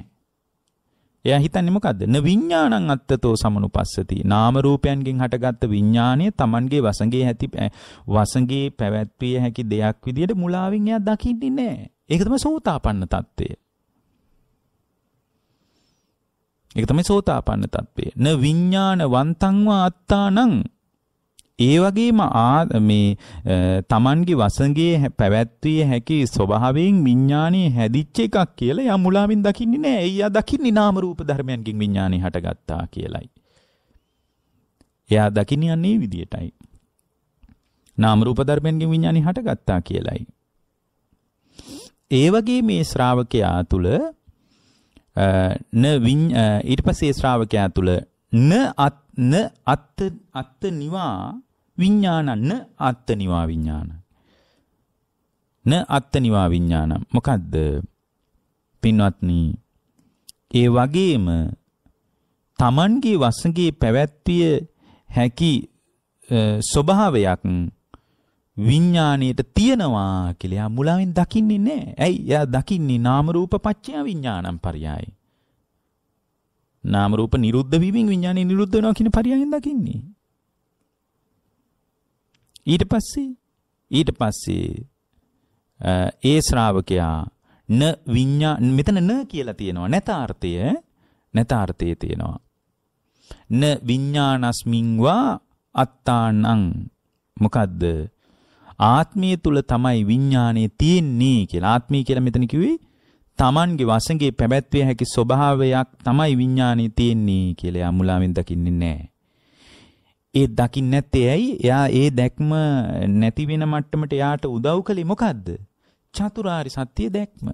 එයා හිතන්නේ මොකද්ද? න විඥානං අත්තතෝ සමනුපස්සති. නාම රූපයන්ගෙන් හටගත්ත විඥාණය Tamanගේ වසඟේ ඇති වසඟේ පැවැත්විය හැකි දෙයක් විදිහට මුලාවෙන් එයා දකින්නේ නැහැ. ඒක තමයි සෝතාපන්න తත්වය. ඒක තමයි සෝතාපන්න తත්වය. න විඥාන වන්තං වා අත්තානං ඒ වගේම ආ මේ තමන්ගේ වසඟේ පැවැත්විය හැකි ස්වභාවයෙන් විඥානයේ හැදිච්ච එකක් කියලා යා මුලාවෙන් දකින්නේ නැහැ. එයා දකින්නේ නාම රූප ධර්මයන්ගෙන් විඥානය හටගත්තා කියලයි. එයා දකින්නේ අන්නේ විදියටයි. නාම රූප ධර්මයන්ගෙන් විඥානය හටගත්තා කියලයි. ඒ වගේ මේ ශ්‍රාවකයා තුල න ඊට පස්සේ ශ්‍රාවකයා තුල න අත් න අත්ත අත්ත නිවා විඥාන න අත්ත නිවා විඥාන න අත්ත නිවා විඥාන මොකද්ද පින්වත්නි ඒ වගේම Tamanගේ වසඟේ පැවැත්විය හැකි ස්වභාවයක් විඥාණයට තියනවා කියලා එයා මුලාවෙන් දකින්නේ නැහැ. ඇයි? එයා දකින්නේ නාම රූප පත්‍ය විඥානම් පරයයි. නාම රූප නිරුද්ධ වීමෙන් විඥාණය නිරුද්ධ වෙනවා කියන පරයයෙන් දකින්නේ. ඊට පස්සේ ඊට පස්සේ ඒ ශ්‍රාවකයා න විඤ්ඤා මෙතන න කියලා තියෙනවා නැතාර්ථය නැතාර්ථය තියෙනවා න විඤ්ඤානස්මින් වා අත්තානං මොකද්ද ආත්මය තුල තමයි විඥානය තියෙන්නේ කියලා. ආත්මය කියලා මෙතන කිව්වේ Tamanගේ වසඟේ පැවැත්විය හැකි ස්වභාවයක් තමයි විඥානය තියෙන්නේ කියලා යා මුලාවෙන් දකින්නේ නැහැ. ඒ දකින්න නැත්තේ ඇයි? එයා ඒ දැක්ම නැති වෙන මට්ටමට එයාට උදව් කළේ මොකද්ද? චතුරාරි සත්‍ය දැක්ම.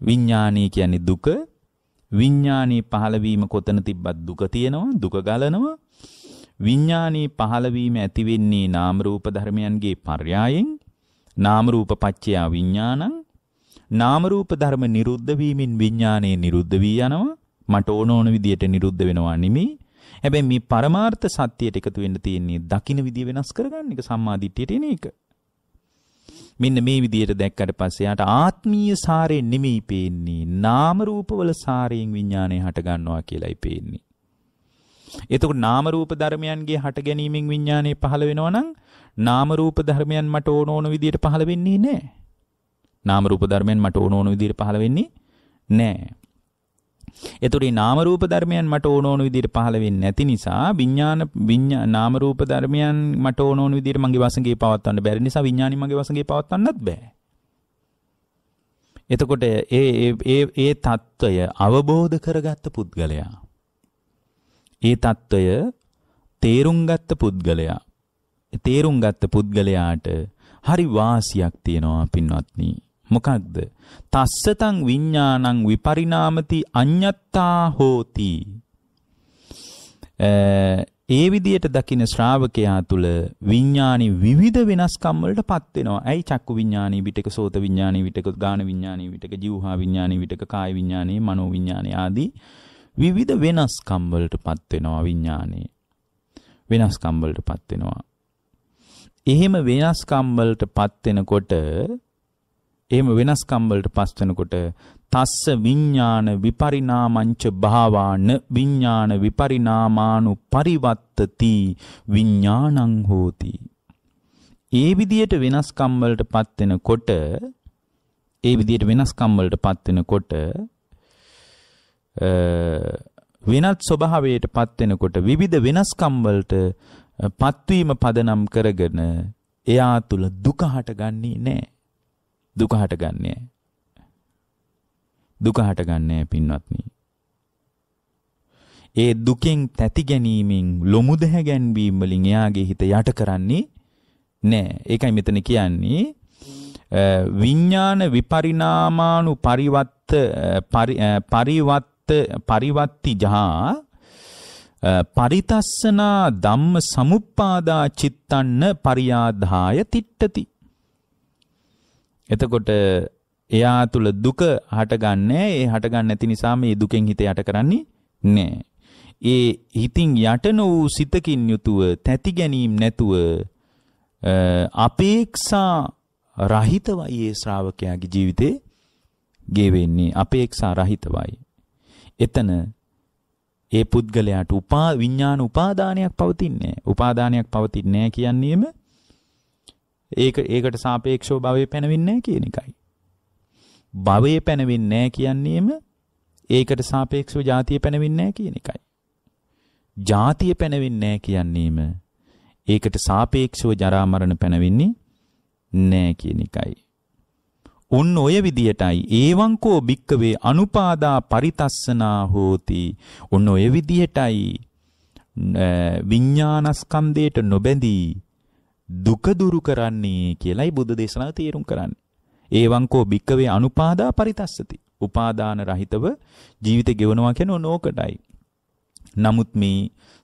විඥානී කියන්නේ දුක. විඥානී පහළ වීම කොතන තිබ්බත් දුක තියෙනවා. දුක ගලනවා. විඥානී පහළවීම ඇති වෙන්නේ නාම රූප ධර්මයන්ගේ පර්යායෙන් නාම රූප පච්චයා විඥානං නාම රූප ධර්ම නිරුද්ධ වීමෙන් විඥානයේ නිරුද්ධ වී යනවා. මට ඕන ඕන විදියට නිරුද්ධ වෙනවා නෙමෙයි. හැබැයි මේ පරමාර්ථ සත්‍යයට එකතු වෙන්න තියෙන්නේ දකින්න විදිය වෙනස් කරගන්න එක සම්මාදිට්ඨියට එන එක. මෙන්න මේ විදියට දැක්කට පස්සේ යාට ආත්මීය සාරේ නෙමෙයි පේන්නේ. නාම රූපවල සාරයෙන් විඥානය හට ගන්නවා කියලායි පේන්නේ. එතකොට නාම රූප ධර්මයන්ගේ හට ගැනීමෙන් විඥානය පහළ වෙනවා නම් නාම රූප ධර්මයන් මට ඕන ඕන විදියට පහළ වෙන්නේ නැහැ. නාම රූප ධර්මයන් මට ඕන ඕන විදියට පහළ වෙන්නේ නැහැ. එතකොට නාම රූප ධර්මයන් මට ඕන ඕන විදිහට පහළ වෙන්නේ නැති නිසා විඥාන විඥා නාම රූප ධර්මයන් මට ඕන ඕන විදිහට මගේ වසඟේ පවත්වන්න බැරි නිසා විඥානි මගේ වසඟේ පවත්වන්නත් බෑ. එතකොට ඒ ඒ ඒ தত্ত্বය අවබෝධ කරගත්ත පුද්ගලයා ඒ తত্ত্বය තේරුම් ගත්ත පුද්ගලයා. තේරුම් ගත්ත පුද්ගලයාට හරි වාසියක් තියෙනවා පින්වත්නි. මොකක්ද? තස්සතං විඥානං විපරිණාමති අඤ්ඤත්තා හෝති. ඒ විදියට දකින ශ්‍රාවකයා තුල විඥානි විවිධ වෙනස්කම් වලටපත් වෙනවා. ඇයි චක්කු විඥානි විටක සෝත විඥානි විටක ගාන විඥානි විටක ජීවහා විඥානි විටක කාය විඥානි මනෝ විඥානි ආදී විවිධ වෙනස්කම් වලටපත් වෙනවා විඥානේ. වෙනස්කම් වලටපත් වෙනවා. එහෙම වෙනස්කම් වලටපත් වෙනකොට එහෙම වෙනස්කම් වලට පස් වෙනකොට තස්ස විඥාන විපරිණාමංච භාවාන විඥාන විපරිණාමානු පරිවත්තති විඥානං හෝති ඒ විදියට වෙනස්කම් වලටපත් වෙනකොට ඒ විදියට වෙනස්කම් වලටපත් වෙනකොට වෙනත් ස්වභාවයටපත් වෙනකොට විවිධ වෙනස්කම් වලට පත්වීම පදනම් කරගෙන එයා තුල දුක හටගන්නේ නැහැ දුක හටගන්නේ දුක හටගන්නේ පින්වත්නි. ඒ දුකෙන් තැති ගැනීමෙන් ලොමු දැහැ ගැන්වීම වලින් එයාගේ හිත යට කරන්නේ නෑ. ඒකයි මෙතන කියන්නේ විඥාන විපරිණාමානු පරිවත්ත පරිවත්ත පරිවත්ති ජහා පරිතස්සනා ධම්ම සමුප්පාදා චිත්තන්න පරියාධාය තිට්ඨති එතකොට එයා තුල දුක හටගන්නේ ඒ හටගන්න නැති නිසා මේ දුකෙන් හිත යට කරන්නේ නැහැ. ඒ හිතින් යට වූ සිතකින් යුතුව තැති ගැනීම නැතුව අපේක්ෂා රහිතවයි ඒ ශ්‍රාවකයාගේ ජීවිතේ ගෙවෙන්නේ අපේක්ෂා රහිතවයි. එතන ඒ පුද්ගලයාට උපා විඥාන උපාදානයක් පවතින්නේ උපාදානයක් පවතින්නේ කියන්නේම ඒක ඒකට සාපේක්ෂව භවයේ පැනවෙන්නේ කියන එකයි. භවයේ පැනවෙන්නේ කියන්නේම ඒකට සාපේක්ෂව ජාතිය පැනවෙන්නේ කියන එකයි. ජාතිය පැනවෙන්නේ කියන්නේම ඒකට සාපේක්ෂව ජරා මරණ පැනවෙන්නේ නෑ කියන එකයි. උන් ඔය විදියටයි ඒවංකෝ භික්කවේ අනුපාදා පරිතස්සනා හෝති. උන් ඔය විදියටයි විඤ්ඤාණස්කන්ධයට නොබැඳී දුක දුරු කරන්නේ කියලයි බුද්ධ දේශනාව තේරුම් කරන්නේ. ඒවංකෝ භික්කවේ අනුපාදා පරිතස්සති. උපාදාන රහිතව ජීවිත ගෙවනවා කියන ඕනෝකටයි. නමුත් මේ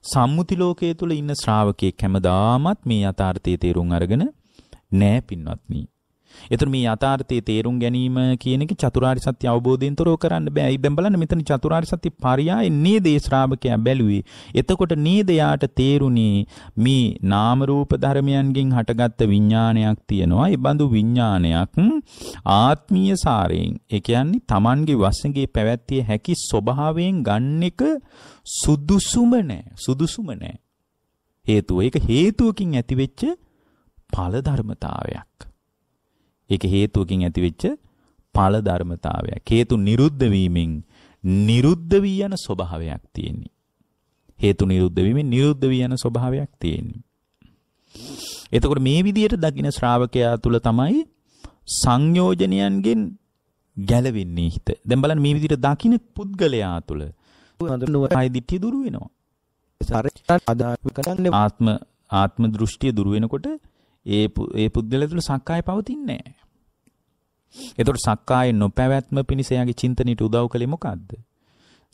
සම්මුති ලෝකයේ තුල ඉන්න ශ්‍රාවකයෙක් හැමදාමත් මේ යථාර්ථයේ තේරුම් අරගෙන නෑ පින්වත්නි. එතන මේ යථාර්ථයේ තේරුම් ගැනීම කියන එක චතුරාර්ය සත්‍ය අවබෝධයෙන් තොරව කරන්න බෑ. දැන් බලන්න මෙතන චතුරාර්ය සත්‍ය පරියාය නේද ඒ ශ්‍රාවකයා බැලුවේ. එතකොට නේද යාට තේරුණේ මේ නාම රූප ධර්මයන්ගෙන් හටගත්ත විඥානයක් තියෙනවා. ඒ බඳු විඥානයක් ආත්මීය සාරයෙන් ඒ කියන්නේ Tamanගේ වශයෙන් පැවැත්විය හැකි ස්වභාවයෙන් ගන්න එක සුදුසුම නෑ. සුදුසුම නෑ. හේතුව ඒක හේතුවකින් ඇතිවෙච්ච ඵල ධර්මතාවයක්. ඒක හේතුවකින් ඇතිවෙච්ච ඵල ධර්මතාවයක්. හේතු නිරුද්ධ වීමෙන් නිරුද්ධ වී යන ස්වභාවයක් තියෙන්නේ. හේතු නිරුද්ධ වීමෙන් නිරුද්ධ වී යන ස්වභාවයක් තියෙන්නේ. එතකොට මේ විදිහට දකින ශ්‍රාවකයා තුල තමයි සංයෝජනයන්ගෙන් ගැලවෙන්නේ හිත. දැන් බලන්න මේ විදිහට දකින පුද්ගලයා තුල ආයි දිට්ඨිය දුරු වෙනවා. ආත්ම ආත්ම දෘෂ්ටිය දුරු වෙනකොට ඒ ඒ පුද්ගලයා තුළ සක්කාය පවතින්නේ නැහැ. එතකොට සක්කාය නොපැවැත්ම පිණිස එයාගේ චින්තනයට උදව් කළේ මොකද්ද?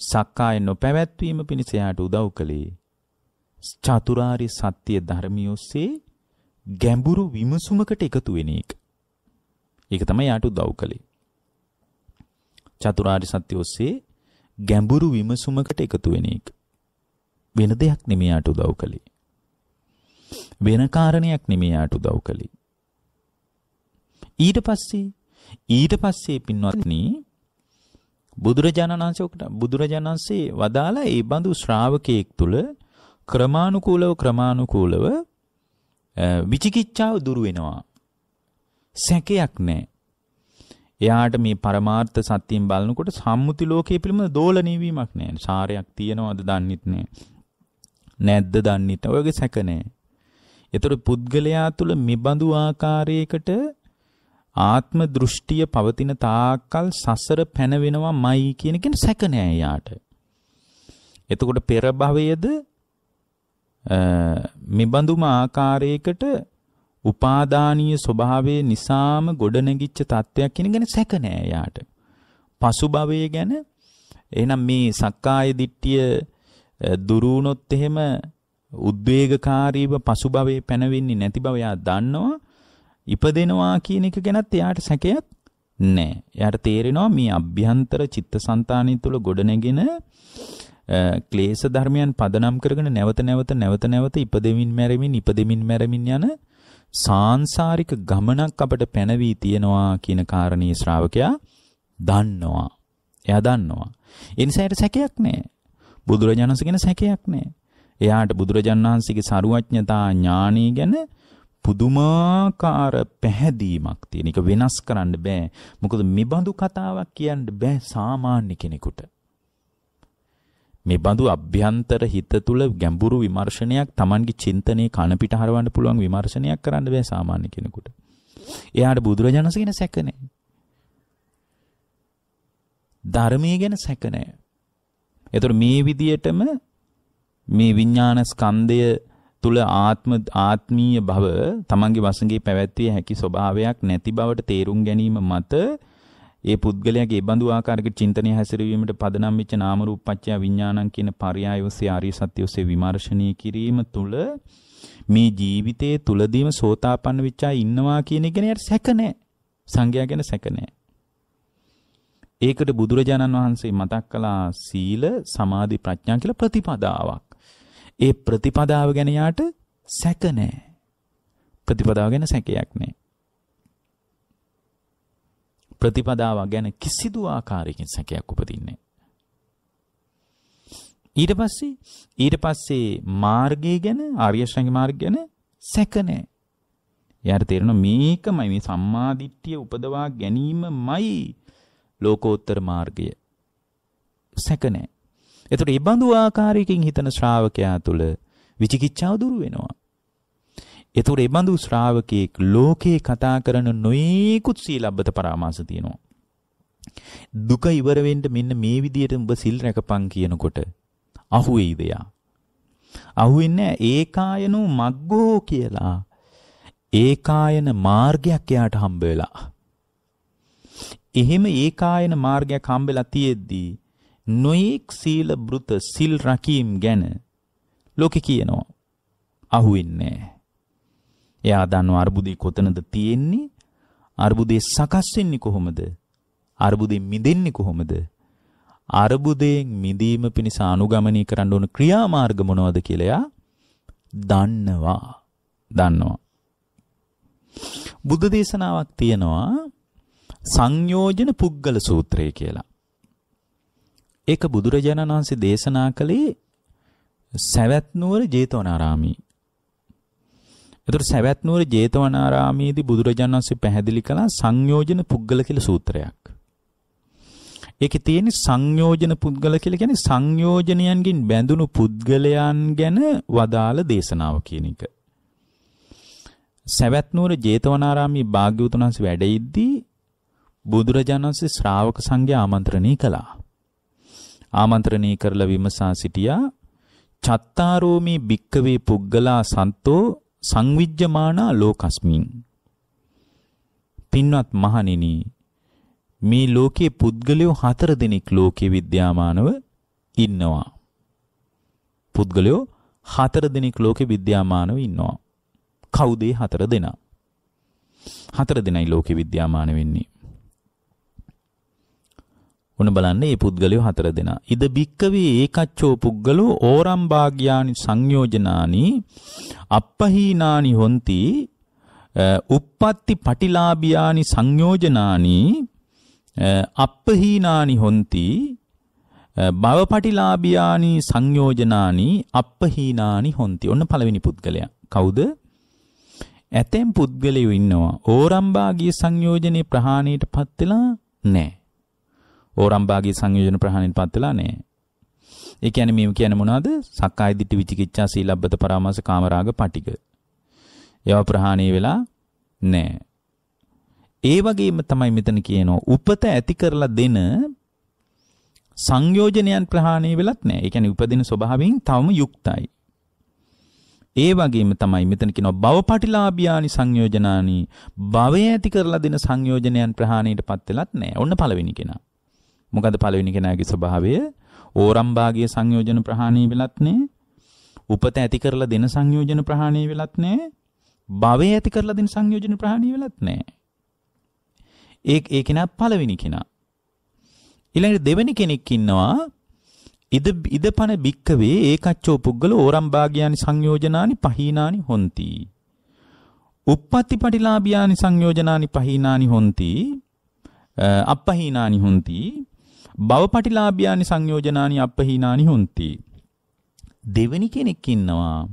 සක්කාය නොපැවැත්වීම පිණිස එයාට උදව් කළේ චතුරාර්ය සත්‍ය ධර්මියොස්සේ ගැඹුරු විමසුමකට එකතු වෙන එක. ඒක තමයි යාට උදව් කළේ. චතුරාර්ය සත්‍ය ඔස්සේ ගැඹුරු විමසුමකට එකතු වෙන එක. වෙන දෙයක් නෙමෙයි යාට උදව් කළේ. වෙන කාරණයක් නෙමෙයි යාට උදව් කළේ. ඊට පස්සේ ඊට පස්සේ පින්වත්නි බුදුරජාණන් වහන්සේ ඔකට බුදුරජාණන් වහන්සේ වදාලා ඒ බඳු ශ්‍රාවකයෙක් තුල ක්‍රමානුකූලව ක්‍රමානුකූලව විචිකිච්ඡාව දුරු වෙනවා. සැකයක් නැහැ. එයාට මේ පරමාර්ථ සත්‍යයෙන් බලනකොට සම්මුති ලෝකයේ පිළිබඳ දෝලණය වීමක් නැහැ. සාරයක් තියනවද දන්නෙත් නැහැ. නැද්ද දන්නෙත් නැහැ. ඔයගේ සැක නැහැ. ඒතර පුද්ගලයා තුළ මෙබඳු ආකාරයකට ආත්ම දෘෂ්ටිය පවතින තාක්කල් සසර පැනවෙනවාමයි කියන කෙන සැක නෑ යාට. එතකොට පෙර භවයේද මෙබඳුම ආකාරයකට උපාදානීය ස්වභාවයේ නිසාම ගොඩනැගිච්ච තත්වයක් කියන ගැන සැක නෑ යාට. පසු භවයේ ගැන එහෙනම් මේ සක්කාය දිට්ඨිය දුරුනොත් එහෙම උද්වේගකාරීව පසු භවයේ පැනවෙන්නේ නැති බව එයා දන්නවා. ඉපදෙනවා කියන එක ගැනත් එයාට සැකයක් නැහැ. එයාට තේරෙනවා මේ අභ්‍යන්තර චිත්තසංතානිය තුළ ගොඩනැගෙන ක්ලේශ ධර්මයන් පදනම් කරගෙන නැවත නැවත නැවත නැවත ඉපදෙමින් මැරෙමින් ඉපදෙමින් මැරෙමින් යන සාංශාරික ගමනක් අපට පැනවී තියෙනවා කියන කාරණේ ශ්‍රාවකයා දන්නවා. එයා දන්නවා. ඒ නිසා සැකයක් නැහැ. බුදුරජාණන් වහන්සේ සැකයක් නැහැ. එයාට බුදුරජාණන් වහන්සේගේ සරුවඥතා ඥාණී ගැන පුදුමාකාර පැහැදීමක් තියෙන. ඒක වෙනස් කරන්න බෑ. මොකද මෙබඳු කතාවක් කියන්න බෑ සාමාන්‍ය කෙනෙකුට. මේ බඳු අභ්‍යන්තර හිත තුල ගැඹුරු විමර්ශනයක් Tamanගේ චින්තනයේ කන පිට හරවන්න පුළුවන් විමර්ශනයක් කරන්න බෑ සාමාන්‍ය කෙනෙකුට. එයාට බුදුරජාණන්සේ ගැන සැක නැහැ. ධර්මයේ ගැන සැක නැහැ. ඒතර මේ විදියටම මේ විඥාන ස්කන්ධය තුල ආත්ම ආත්මීය භව තමන්ගේ වසඟේ පැවැත්විය හැකි ස්වභාවයක් නැති බවට තේරුම් ගැනීම මත ඒ පුද්ගලයාගේ බඳු ආකාරයක චින්තනය හැසිරවීමට පදනම් වෙච්ච නාම රූපපච්චය විඥානං කියන පරයය ඔස්සේ ආර්ය සත්‍ය ඔස්සේ විමර්ශනය කිරීම තුල මේ ජීවිතයේ තුලදීම සෝතාපන්න වෙච්චා ඉන්නවා කියන එක ගැන සැක නැහැ. සංඝයා ගැන සැක නැහැ. ඒකට බුදුරජාණන් වහන්සේ මතක් කළා සීල සමාධි ප්‍රඥා කියලා ප්‍රතිපදාවක්. ඒ ප්‍රතිපදාව ගැන යාට සැක නැහැ. ප්‍රතිපදාව ගැන සැකයක් නැහැ. ප්‍රතිපදාව ගැන කිසිදු ආකාරයකින් සැකයක් උපදින්නේ ඊට පස්සේ ඊට පස්සේ මාර්ගය ගැන ආර්ය ශ්‍රැංග මාර්ගය ගැන සැක නැහැ. එයාට තේරෙනවා මේකමයි මේ සම්මාදිට්ඨිය උපදවා ගැනීමමයි ලෝකෝත්තර මාර්ගය. සැක නැහැ. එතකොට මේ බඳු ආකාරයකින් හිතන ශ්‍රාවකයා තුල විචිකිච්ඡාව දුරු වෙනවා. එතකොට මේ බඳු ශ්‍රාවකෙක් ලෝකේ කතා කරන නොයේකුත් සීලබ්බත පරාමාස තියෙනවා. දුක ඉවර වෙන්න මෙන්න මේ විදියට උඹ සිල් රැකපන් කියනකොට අහුවෙයිද යා? අහුවෙන්නේ ඒකායනෝ මග්ගෝ කියලා. ඒකායන මාර්ගයක් එයාට හම්බ වෙලා. එහෙම ඒකායන මාර්ගයක් හම්බෙලා තියෙද්දී නොයෙක් සීල බෘත සිල් රකීම් ගැන ලෝකේ කියනවා. අහුවෙන්නේ එයා දන්නවා අර්බුදේ කොතනද තියෙන්නේ? අර්බුදේ සකස් වෙන්නේ කොහොමද? අර්බුදෙන් මිදෙන්නේ කොහොමද? අර්බුදයෙන් මිදීම පිණිස අනුගමනය කරන්න ඕන ක්‍රියාමාර්ග මොනවද කියලා එයා දන්නවා. දන්නවා. බුද්ධ දේශනාවක් තියෙනවා සංයෝජන පුද්ගල සූත්‍රය කියලා. ඒක බුදුරජාණන් වහන්සේ දේශනා කළේ සවැත් නුවර ජේතවනාරාමී. එතකොට සවැත් නුවර ජේතවනාරාමීදී බුදුරජාණන් වහන්සේ පැහැදිලි කළා සංයෝජන පුද්ගල කියලා සූත්‍රයක්. ඒකේ තියෙන සංයෝජන පුද්ගල කියලා කියන්නේ සංයෝජනයන්ගෙන් බැඳුණු පුද්ගලයන් ගැන වදාළ දේශනාව කියන එක. සවැත් නුවර ජේතවනාරාමී භාග්‍යවතුන් වහන්සේ වැඩ ඉද්දී බුදුරජාණන් වහන්සේ ශ්‍රාවක සංඝයා ආමන්ත්‍රණය කළා. ආමන්ත්‍රණය කරලා විමසා සිටියා. චත්තාරෝමි භික්කවේ පුද්ගලා සන්තෝ සංවිජ්ජමානා ලෝකස්මින්. පින්වත් මහණෙනි මේ ලෝකේ පුද්ගලයෝ හතර දෙනෙක් ලෝකේ විද්‍යාමානව ඉන්නවා. පුද්ගලයෝ හතර දෙනෙක් ලෝකේ විද්‍යාමානව ඉන්නවා. කවුද හතර දෙනා? හතර දෙනයි ලෝකේ විද්‍යාමාන වෙන්නේ. උන බලන්න මේ පුද්ගලයෝ හතර දෙනා. ඉද බික්කවේ ඒකච්චෝ පුද්ගලෝ ඕරම් භාග්‍යානි සංයෝජනානි අප්පහීනානි හොಂತಿ uppatti patilaabhiyaani සංයෝජනානි අප්පහීනානි හොಂತಿ භවපටිලාභියානි සංයෝජනානි අප්පහීනානි හොಂತಿ. ඔන්න පළවෙනි පුද්ගලයා. කවුද? ඇතැම් පුද්ගලයෝ ඉන්නවා. ඕරම්භාගිය සංයෝජනේ ප්‍රහාණයටපත් වෙලා නැහැ. ඕරම්බාගිය සංයෝජන ප්‍රහාණයටපත් වෙලා නැහැ. ඒ කියන්නේ මේ කියන්නේ මොනවද? සක්කාය දිට්ඨි විචිකිච්ඡා සීලබ්බත පරාමාස කාමරාග පටික. ඒවා ප්‍රහාණය වෙලා නැහැ. ඒ වගේම තමයි මෙතන කියනවා උපත ඇති කරලා දෙන සංයෝජනයන් ප්‍රහාණය වෙලත් නැහැ. ඒ කියන්නේ උපදින ස්වභාවයෙන් තවම යුක්තයි. ඒ වගේම තමයි මෙතන කියනවා භවපටිලාභියානි සංයෝජනානි භවය ඇති කරලා දෙන සංයෝජනයන් ප්‍රහාණයටපත් වෙලත් නැහැ. ඔන්න පළවෙනි කෙනා. මොකද පළවෙනි කෙනාගේ ස්වභාවය ඕරම්භාගයේ සංයෝජන ප්‍රහාණය වෙලත් නෑ. උපත ඇති කරලා දෙන සංයෝජන ප්‍රහාණය වෙලත් නෑ. භවය ඇති කරලා දෙන සංයෝජන ප්‍රහාණය වෙලත් නෑ. ඒ ඒ කෙනා පළවෙනි කෙනා. ඊළඟට දෙවෙනි කෙනෙක් ඉන්නවා ඉද ඉදපන බික්කවේ ඒකච්චෝ පුද්ගල ඕරම්භාගයානි සංයෝජනානි පහීනානි හොಂತಿ. uppatti patilaabiyani සංයෝජනානි පහීනානි හොಂತಿ. අපහීනානි හොಂತಿ භවපටිලාභ්‍යානි සංයෝජනානි අප්පහීනානි හොಂತಿ. දෙවෙනි කෙනෙක් ඉන්නවා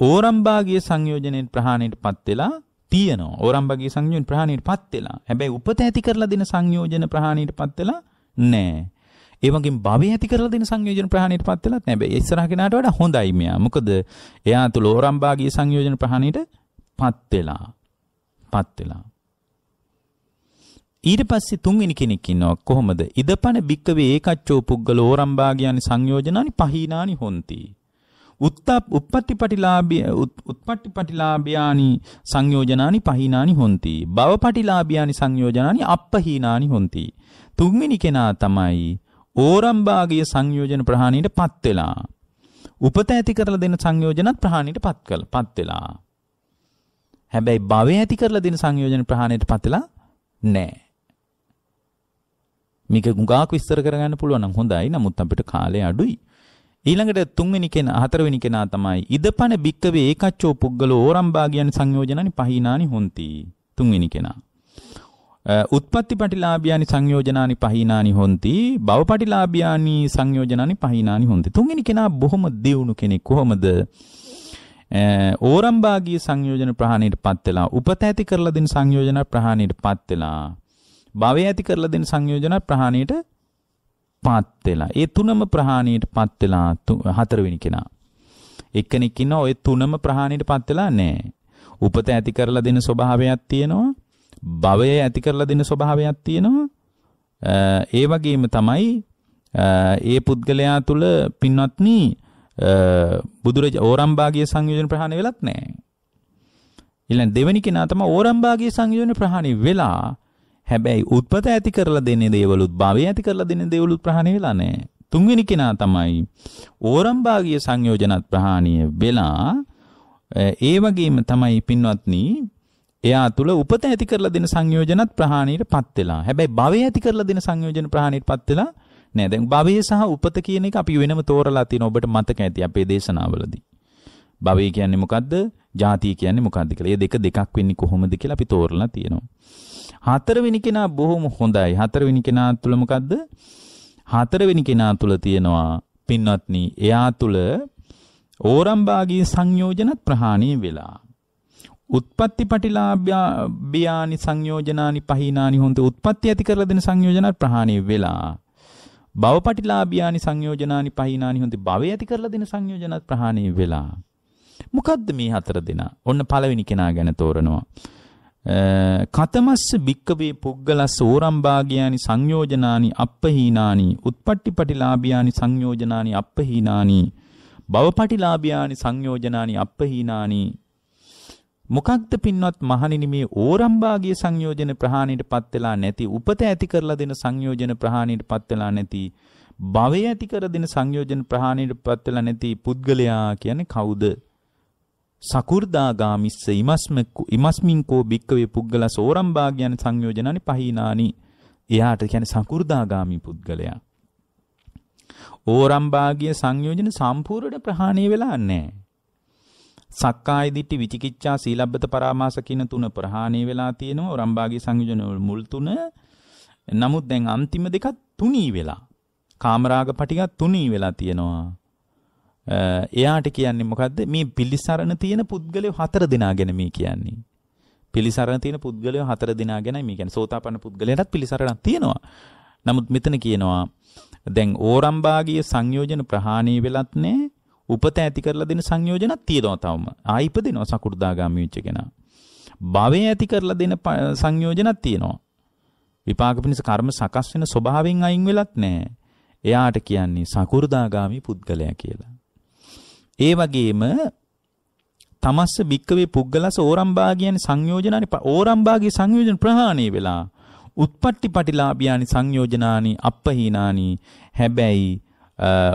ඕරම්භාගිය සංයෝජනෙන් ප්‍රහාණයටපත් වෙලා තියෙනවා. ඕරම්භාගිය සංයෝජන ප්‍රහාණයටපත් වෙලා. හැබැයි උපත ඇති කරලා දෙන සංයෝජන ප්‍රහාණයටපත් වෙලා නැහැ. ඒ වගේම භවය ඇති කරලා දෙන සංයෝජන ප්‍රහාණයටපත් වෙලත් නැහැ. හැබැයි ඉස්සරහ කෙනාට වඩා හොඳයි මෙයා. මොකද එයා තුල ඕරම්භාගිය සංයෝජන ප්‍රහාණයටපත් වෙලා. පත් වෙලා. ඊට පස්සේ තුන්වෙනි කෙනෙක් ඉන්නවා කොහොමද? ඉදපන බික්කවේ ඒකච්චෝ පුද්ගල ඕරම්භාගයන් සංයෝජනානි පහීනානි හොಂತಿ. උත්තප් උප්පත්තිපටිලාභී උත්පත්තිපටිලාභයානි සංයෝජනානි පහීනානි හොಂತಿ. භවපටිලාභයානි සංයෝජනානි අප්පහීනානි හොಂತಿ. තුන්වෙනි කෙනා තමයි ඕරම්භාගය සංයෝජන ප්‍රහාණයට පත් වෙලා. උපත ඇති කරලා දෙන සංයෝජනත් ප්‍රහාණයට පත් කළා. පත් වෙලා. හැබැයි භවය ඇති කරලා දෙන සංයෝජන ප්‍රහාණයට පත් වෙලා නැහැ. මේක ගුඟාක් විස්තර කරගන්න පුළුවන් නම් හොඳයි. නමුත් අපිට කාලය අඩුයි. ඊළඟට තුන්වෙනි කෙනා හතරවෙනි කෙනා තමයි ඉදපන බික්කවේ ඒකච්චෝ පුද්ගලෝ ඕරම්බාගයන් සංයෝජනනි පහීනානි හොಂತಿ. තුන්වෙනි කෙනා. උත්පත්ති පටිලාභියානි සංයෝජනානි පහීනානි හොಂತಿ. භව පටිලාභියානි සංයෝජනානි පහීනානි හොಂತಿ. තුන්වෙනි කෙනා බොහොම දියුණු කෙනෙක්. කොහොමද? ඕරම්බාගී සංයෝජන ප්‍රහාණයටපත් වෙලා උපත ඇති කරලා දෙන සංයෝජන ප්‍රහාණයටපත් වෙලා භවය ඇති කරලා දෙන සංයෝජන ප්‍රහාණයට පත් වෙලා. ඒ තුනම ප්‍රහාණයට පත් වෙලා හතරවෙනි කෙනා. එක්කෙනෙක් ඉන්නවා ඔය තුනම ප්‍රහාණයට පත් වෙලා නැහැ. උපත ඇති කරලා දෙන ස්වභාවයක් තියෙනවා. භවය ඇති කරලා දෙන ස්වභාවයක් තියෙනවා. ඒ වගේම තමයි ඒ පුද්ගලයා තුල පින්වත්නි බුදුරජ ඕරම්භාගිය සංයෝජන ප්‍රහාණය වෙලත් නැහැ. ඊළඟ දෙවෙනි කෙනා තමයි ඕරම්භාගිය සංයෝජන ප්‍රහාණය වෙලා හැබැයි උත්පත ඇති කරලා දෙන්නේ දේවලුත් භවය ඇති කරලා දෙන්නේ දේවලුත් ප්‍රහාණය වෙලා නැහැ. තුන්වෙනි කෙනා තමයි ඕරම්භාගිය සංයෝජනත් ප්‍රහාණය වෙලා ඒ වගේම තමයි පින්වත්නි එයා තුල උපත ඇති කරලා දෙන සංයෝජනත් ප්‍රහාණයටපත් වෙලා. හැබැයි භවය ඇති කරලා දෙන සංයෝජන ප්‍රහාණයටපත් වෙලා නෑ. දැන් භවය සහ උපත කියන එක අපි වෙනම තෝරලා තියෙන ඔබට මතක ඇති අපේ දේශනාවලදී. භවය කියන්නේ මොකද්ද? ජාතිය කියන්නේ මොකද්ද කියලා. මේ දෙක දෙකක් වෙන්නේ කොහොමද කියලා අපි තෝරලා තියෙනවා. හතරවෙනි කෙනා බොහොම හොඳයි. හතරවෙනි කෙනා තුල මොකද්ද? හතරවෙනි කෙනා තුල තියෙනවා පින්වත්නි එයා තුල ඕරම්භාගී සංයෝජනත් ප්‍රහාණය වෙලා. උත්පත්ති පටිලාභ්‍යානි සංයෝජනානි පහිනානි හොන්ත උත්පත්ති ඇති කරලා දෙන සංයෝජනත් ප්‍රහාණය වෙලා. භවපටිලාභ්‍යානි සංයෝජනානි පහිනානි හොන්ත භවය ඇති කරලා දෙන සංයෝජනත් ප්‍රහාණය වෙලා. මොකද්ද මේ හතර දෙනා? ඔන්න පළවෙනි කෙනා ගැන තෝරනවා. කතමස්ස භික්කවේ පුද්ගලස්ස ඕරම්භාගයානි සංයෝජනානි අප්පහීනානි උත්පට්ටිපටිලාභයානි සංයෝජනානි අප්පහීනානි භවපටිලාභයානි සංයෝජනානි අප්පහීනානි. මොකක්ද පින්වත් මහණෙනි මේ ඕරම්භාගිය සංයෝජන ප්‍රහාණයටපත් වෙලා නැති උපත ඇති කරලා දෙන සංයෝජන ප්‍රහාණයටපත් වෙලා නැති භවය ඇති කර දෙන සංයෝජන ප්‍රහාණයටපත් වෙලා නැති පුද්ගලයා කියන්නේ කවුද? සකු르දාගාමිස්ස ඉමස්මකු ඉමස්මින්කෝ බික්කවේ පුද්ගල සෝරම්භාගයන් සංයෝජනනි පහීනානි. එයාට කියන්නේ සකු르දාගාමි පුද්ගලයා. ඕරම්භාගිය සංයෝජන සම්පූර්ණ ප්‍රහාණය වෙලා නැහැ. සක්කාය දිට්ඨි විචිකිච්ඡා සීලබ්බත පරාමාස කියන තුන ප්‍රහාණය වෙලා තියෙනවා. ඕරම්භාගිය සංයෝජන මුල් තුන. නමුත් දැන් අන්තිම දෙකත් තුනී වෙලා. කාමරාග පටිගත් තුනී වෙලා තියෙනවා. එයාට කියන්නේ මොකද්ද? මේ පිලිසරණ තියෙන පුද්ගලයෝ හතර දෙනා ගැන මේ කියන්නේ. පිලිසරණ තියෙන පුද්ගලයෝ හතර දෙනා ගැනයි මේ කියන්නේ. සෝතාපන්න පුද්ගලයාටත් පිලිසරණක් තියෙනවා. නමුත් මෙතන කියනවා දැන් ඕරම්බාගිය සංයෝජන ප්‍රහාණය වෙලත් නැහැ. උපත ඇති කරලා දෙන සංයෝජනක් තියෙනවා තවම. ආයි ඉපදිනවා සකු르දාගාමී වෙච්ච කෙනා. භවය ඇති කරලා දෙන සංයෝජනක් තියෙනවා. විපාක පිණිස කර්ම සකස් වෙන ස්වභාවයෙන් අයින් වෙලත් නැහැ. එයාට කියන්නේ සකු르දාගාමි පුද්ගලයා කියලා. ඒ වගේම තමස්ස බික්කවේ පුද්ගලස ඕරම්භාගයන් සංයෝජනානි ඕරම්භාගයේ සංයෝජන ප්‍රහාණය වෙලා උත්පත්ති පටිලාභයානි සංයෝජනානි අපහීනානි හැබැයි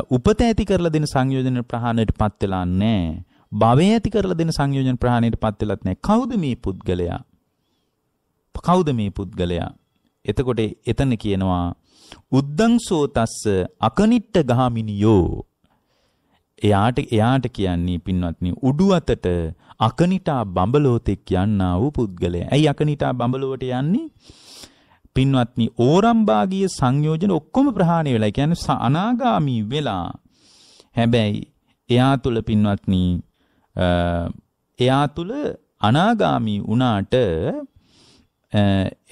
උපත ඇති කරලා දෙන සංයෝජන ප්‍රහාණයටපත් වෙලා නැහැ. භවය ඇති කරලා දෙන සංයෝජන ප්‍රහාණයටපත් වෙලත් නැහැ. කවුද මේ පුද්ගලයා? කවුද මේ පුද්ගලයා? එතකොට එතන කියනවා උද්දං සෝතස්ස අකනිට්ට ගාමිනියෝ එයාට එයාට කියන්නේ පින්වත්නි උඩු අතට අකනිටා බඹලෝතෙක් යන්නා වූ පුද්ගලයා. ඇයි අකනිටා බඹලෝවට යන්නේ? පින්වත්නි ඕරම්භාගීය සංයෝජන ඔක්කොම ප්‍රහාණය වෙලා. ඒ කියන්නේ අනාගාමි වෙලා. හැබැයි එයා තුල පින්වත්නි එයා තුල අනාගාමි වුණාට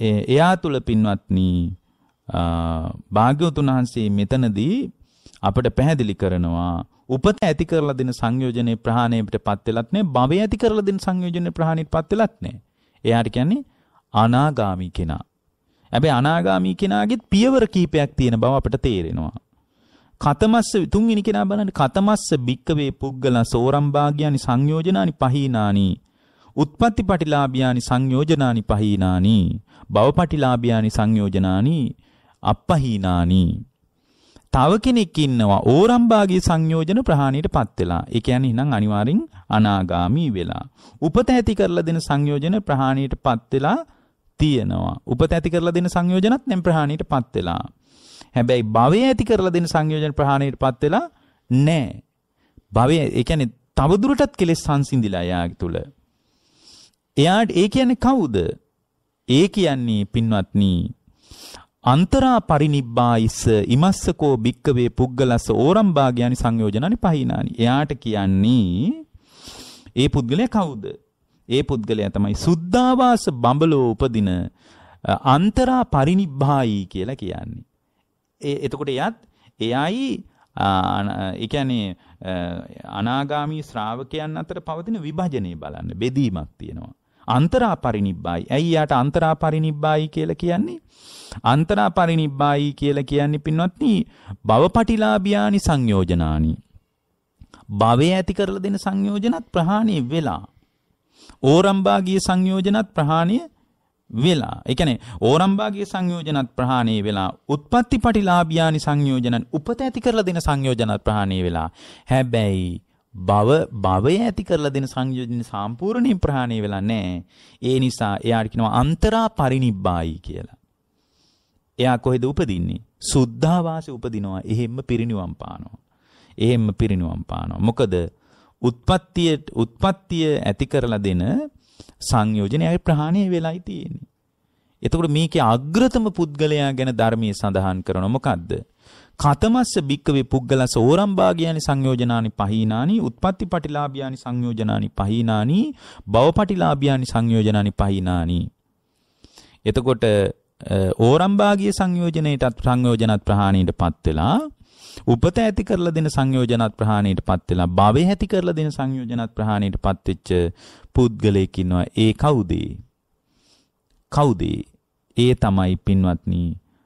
එයා තුල පින්වත්නි භාග්‍යවතුන් වහන්සේ මෙතනදී අපට පැහැදිලි කරනවා උපත ඇති කරලා දෙන සංයෝජනේ ප්‍රහාණයටපත් වෙලත් නැහැ භවය ඇති කරලා දෙන සංයෝජනේ ප්‍රහාණයටපත් වෙලත් නැහැ එයාට කියන්නේ අනාගාමි කෙනා. හැබැයි අනාගාමී කෙනාගෙත් පියවර කීපයක් තියෙන බව අපට තේරෙනවා. කතමස්ස තුන්වෙනි කෙනා බලන්න. කතමස්ස බික්කවේ පුද්ගල සෝරම්භාග්‍යානි සංයෝජනානි පහීනානි. උත්පත්ති පටිලාභ්‍යානි සංයෝජනානි පහීනානි. භවපටිලාභ්‍යානි සංයෝජනානි අපහීනානි. තව කෙනෙක් ඉන්නවා ඕරම්භාගී සංයෝජන ප්‍රහාණයටපත් වෙලා. ඒ කියන්නේ නම් අනිවාර්යෙන් අනාගාමී වෙලා. උපත ඇති කරලා දෙන සංයෝජන ප්‍රහාණයටපත් වෙලා තියෙනවා. උපත ඇති කරලා දෙන සංයෝජනත් නම් ප්‍රහාණයටපත් වෙලා. හැබැයි භවය ඇති කරලා දෙන සංයෝජන ප්‍රහාණයටපත් වෙලා නැහැ. භවය ඒ කියන්නේ තවදුරටත් කෙලෙස් සංසිඳිලා යාග තුල. එයාට ඒ කියන්නේ කවුද? ඒ කියන්නේ පින්වත්නි අන්තරා පරිනිබ්බායිස්ස ඉමස්සකෝ භික්කවේ පුද්ගලස්ස ඕරම්භාගයානි සංයෝජනනි පහිනානි. එයාට කියන්නේ ඒ පුද්ගලයා කවුද? ඒ පුද්ගලයා තමයි සුද්ධාවාස බඹලෝ උපදින අන්තරා පරිනිබ්බායි කියලා කියන්නේ. ඒ එතකොට එයත් එයයි ඒ කියන්නේ අනාගාමී ශ්‍රාවකයන් අතර පවතින විභජනය බලන්න බෙදීමක් තියෙනවා. අන්තරා පරිනිබ්බායි. ඇයි යාට අන්තරා පරිනිබ්බායි කියලා කියන්නේ? අන්තරා පරිනිබ්බායි කියලා කියන්නේ පින්වත්නි භවපටිලාභියානි සංයෝජනානි. භවය ඇති කරලා දෙන සංයෝජනත් ප්‍රහාණය වෙලා ඕරම්භාගීය සංයෝජනත් ප්‍රහාණය වෙලා. ඒ කියන්නේ ඕරම්භාගීය සංයෝජනත් ප්‍රහාණය වෙලා උත්පත්ති පටිලාභියානි සංයෝජනන් උපත ඇති කරලා දෙන සංයෝජනත් ප්‍රහාණය වෙලා. හැබැයි භව භවය ඇති කරලා දෙන සංයෝජන සම්පූර්ණයෙන් ප්‍රහාණය වෙලා නැහැ. ඒ නිසා එයාට කියනවා අන්තරා පරිනිබ්බායි කියලා. එයා කොහෙද උපදින්නේ? සුද්ධාවාසෙ උපදිනවා. එහෙම්ම පිරිනිවන් පානවා. එහෙම්ම පිරිනිවන් පානවා. මොකද උත්පත්තිය උත්පත්තිය ඇති කරලා දෙන සංයෝජනයයි ප්‍රහාණය වෙලයි තියෙන්නේ. එතකොට මේකේ අග්‍රතම පුද්ගලයා ගැන ධර්මයේ සඳහන් කරන මොකද්ද? කතමස්ස බික්කවේ පුද්ගලස ඕරම්භාගයානි සංයෝජනානි පහීනානි උත්පත්ති පටිලාභයානි සංයෝජනානි පහීනානි භවපටිලාභයානි සංයෝජනානි පහීනානි එතකොට ඕරම්භාගිය සංයෝජනයටත් සංයෝජනත් ප්‍රහාණයටපත් වෙලා උපත ඇති කරලා දෙන සංයෝජනත් ප්‍රහාණයටපත් වෙලා භවය ඇති කරලා දෙන සංයෝජනත් ප්‍රහාණයටපත් වෙච්ච පුද්ගලයෙක් ඉන්නවා. ඒ කවුද? කවුද? ඒ තමයි පින්වත්නි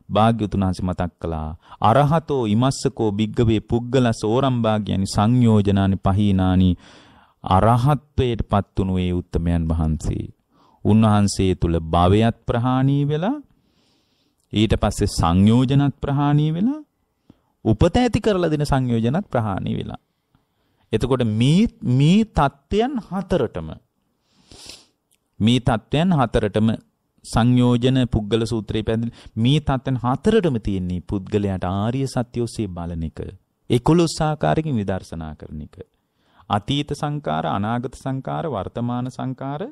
භාග්‍යතුන් වහන්සේ මතක් කළා අරහතෝ ඉමස්සකෝ බිග්ගවේ පුද්ගලස ඕරම්භාග්‍යනි සංයෝජනානි පහීනානි අරහත්වයට පත්තුණු ඒ උත්තමයන් වහන්සේ උන්වහන්සේ තුල භවයත් ප්‍රහාණී වෙලා ඊට පස්සේ සංයෝජනත් ප්‍රහාණී වෙලා උපත ඇති කරලා දෙන සංයෝජනත් ප්‍රහාණී වෙලා. එතකොට මේ මේ தත්වයන් හතරටම මේ தත්වයන් හතරටම සංයෝජන පුද්ගල සූත්‍රයේ පැහැදිලි මේ தත්වයන් හතරටම තියෙන්නේ පුද්ගලයාට ආර්ය සත්‍ය ඔස්සේ බලන එක. 11 ආකාරකින් විදර්ශනා කරන එක. අතීත සංකාර, අනාගත සංකාර, වර්තමාන සංකාර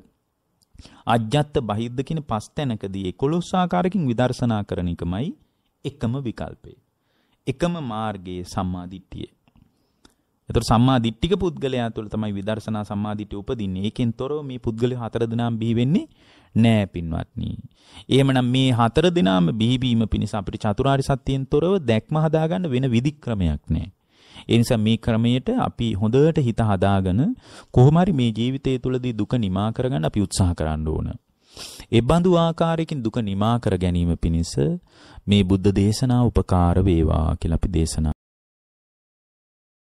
අජ්ජත් බහිද්ද කියන පස් තැනකදී 11 ආකාරයකින් විදර්ශනා කරන එකමයි එකම විකල්පය. එකම මාර්ගයේ සම්මා දිට්ඨිය. එතකොට සම්මා දිට්ඨික පුද්ගලයා තුළ තමයි විදර්ශනා සම්මා දිට්ඨිය උපදින්නේ. ඒකෙන් තොරව මේ පුද්ගලයා හතර දිනාම බිහි වෙන්නේ නෑ පින්වත්නි. එහෙමනම් මේ හතර දිනාම බිහි වීම පිණිස අපිට චතුරාර්ය සත්‍යයෙන් තොරව දැක්ම හදාගන්න වෙන විදික්‍රමයක් නෑ. ඒ නිසා මේ ක්‍රමයට අපි හොඳට හිත හදාගෙන කොහොම හරි මේ ජීවිතය තුළදී දුක නිමා කරගන්න අපි උත්සාහ කරන්න ඕන. ඒ බඳු ආකාරයකින් දුක නිමා කර ගැනීම පිණිස මේ බුද්ධ දේශනා උපකාර වේවා කියලා අපි දේශනා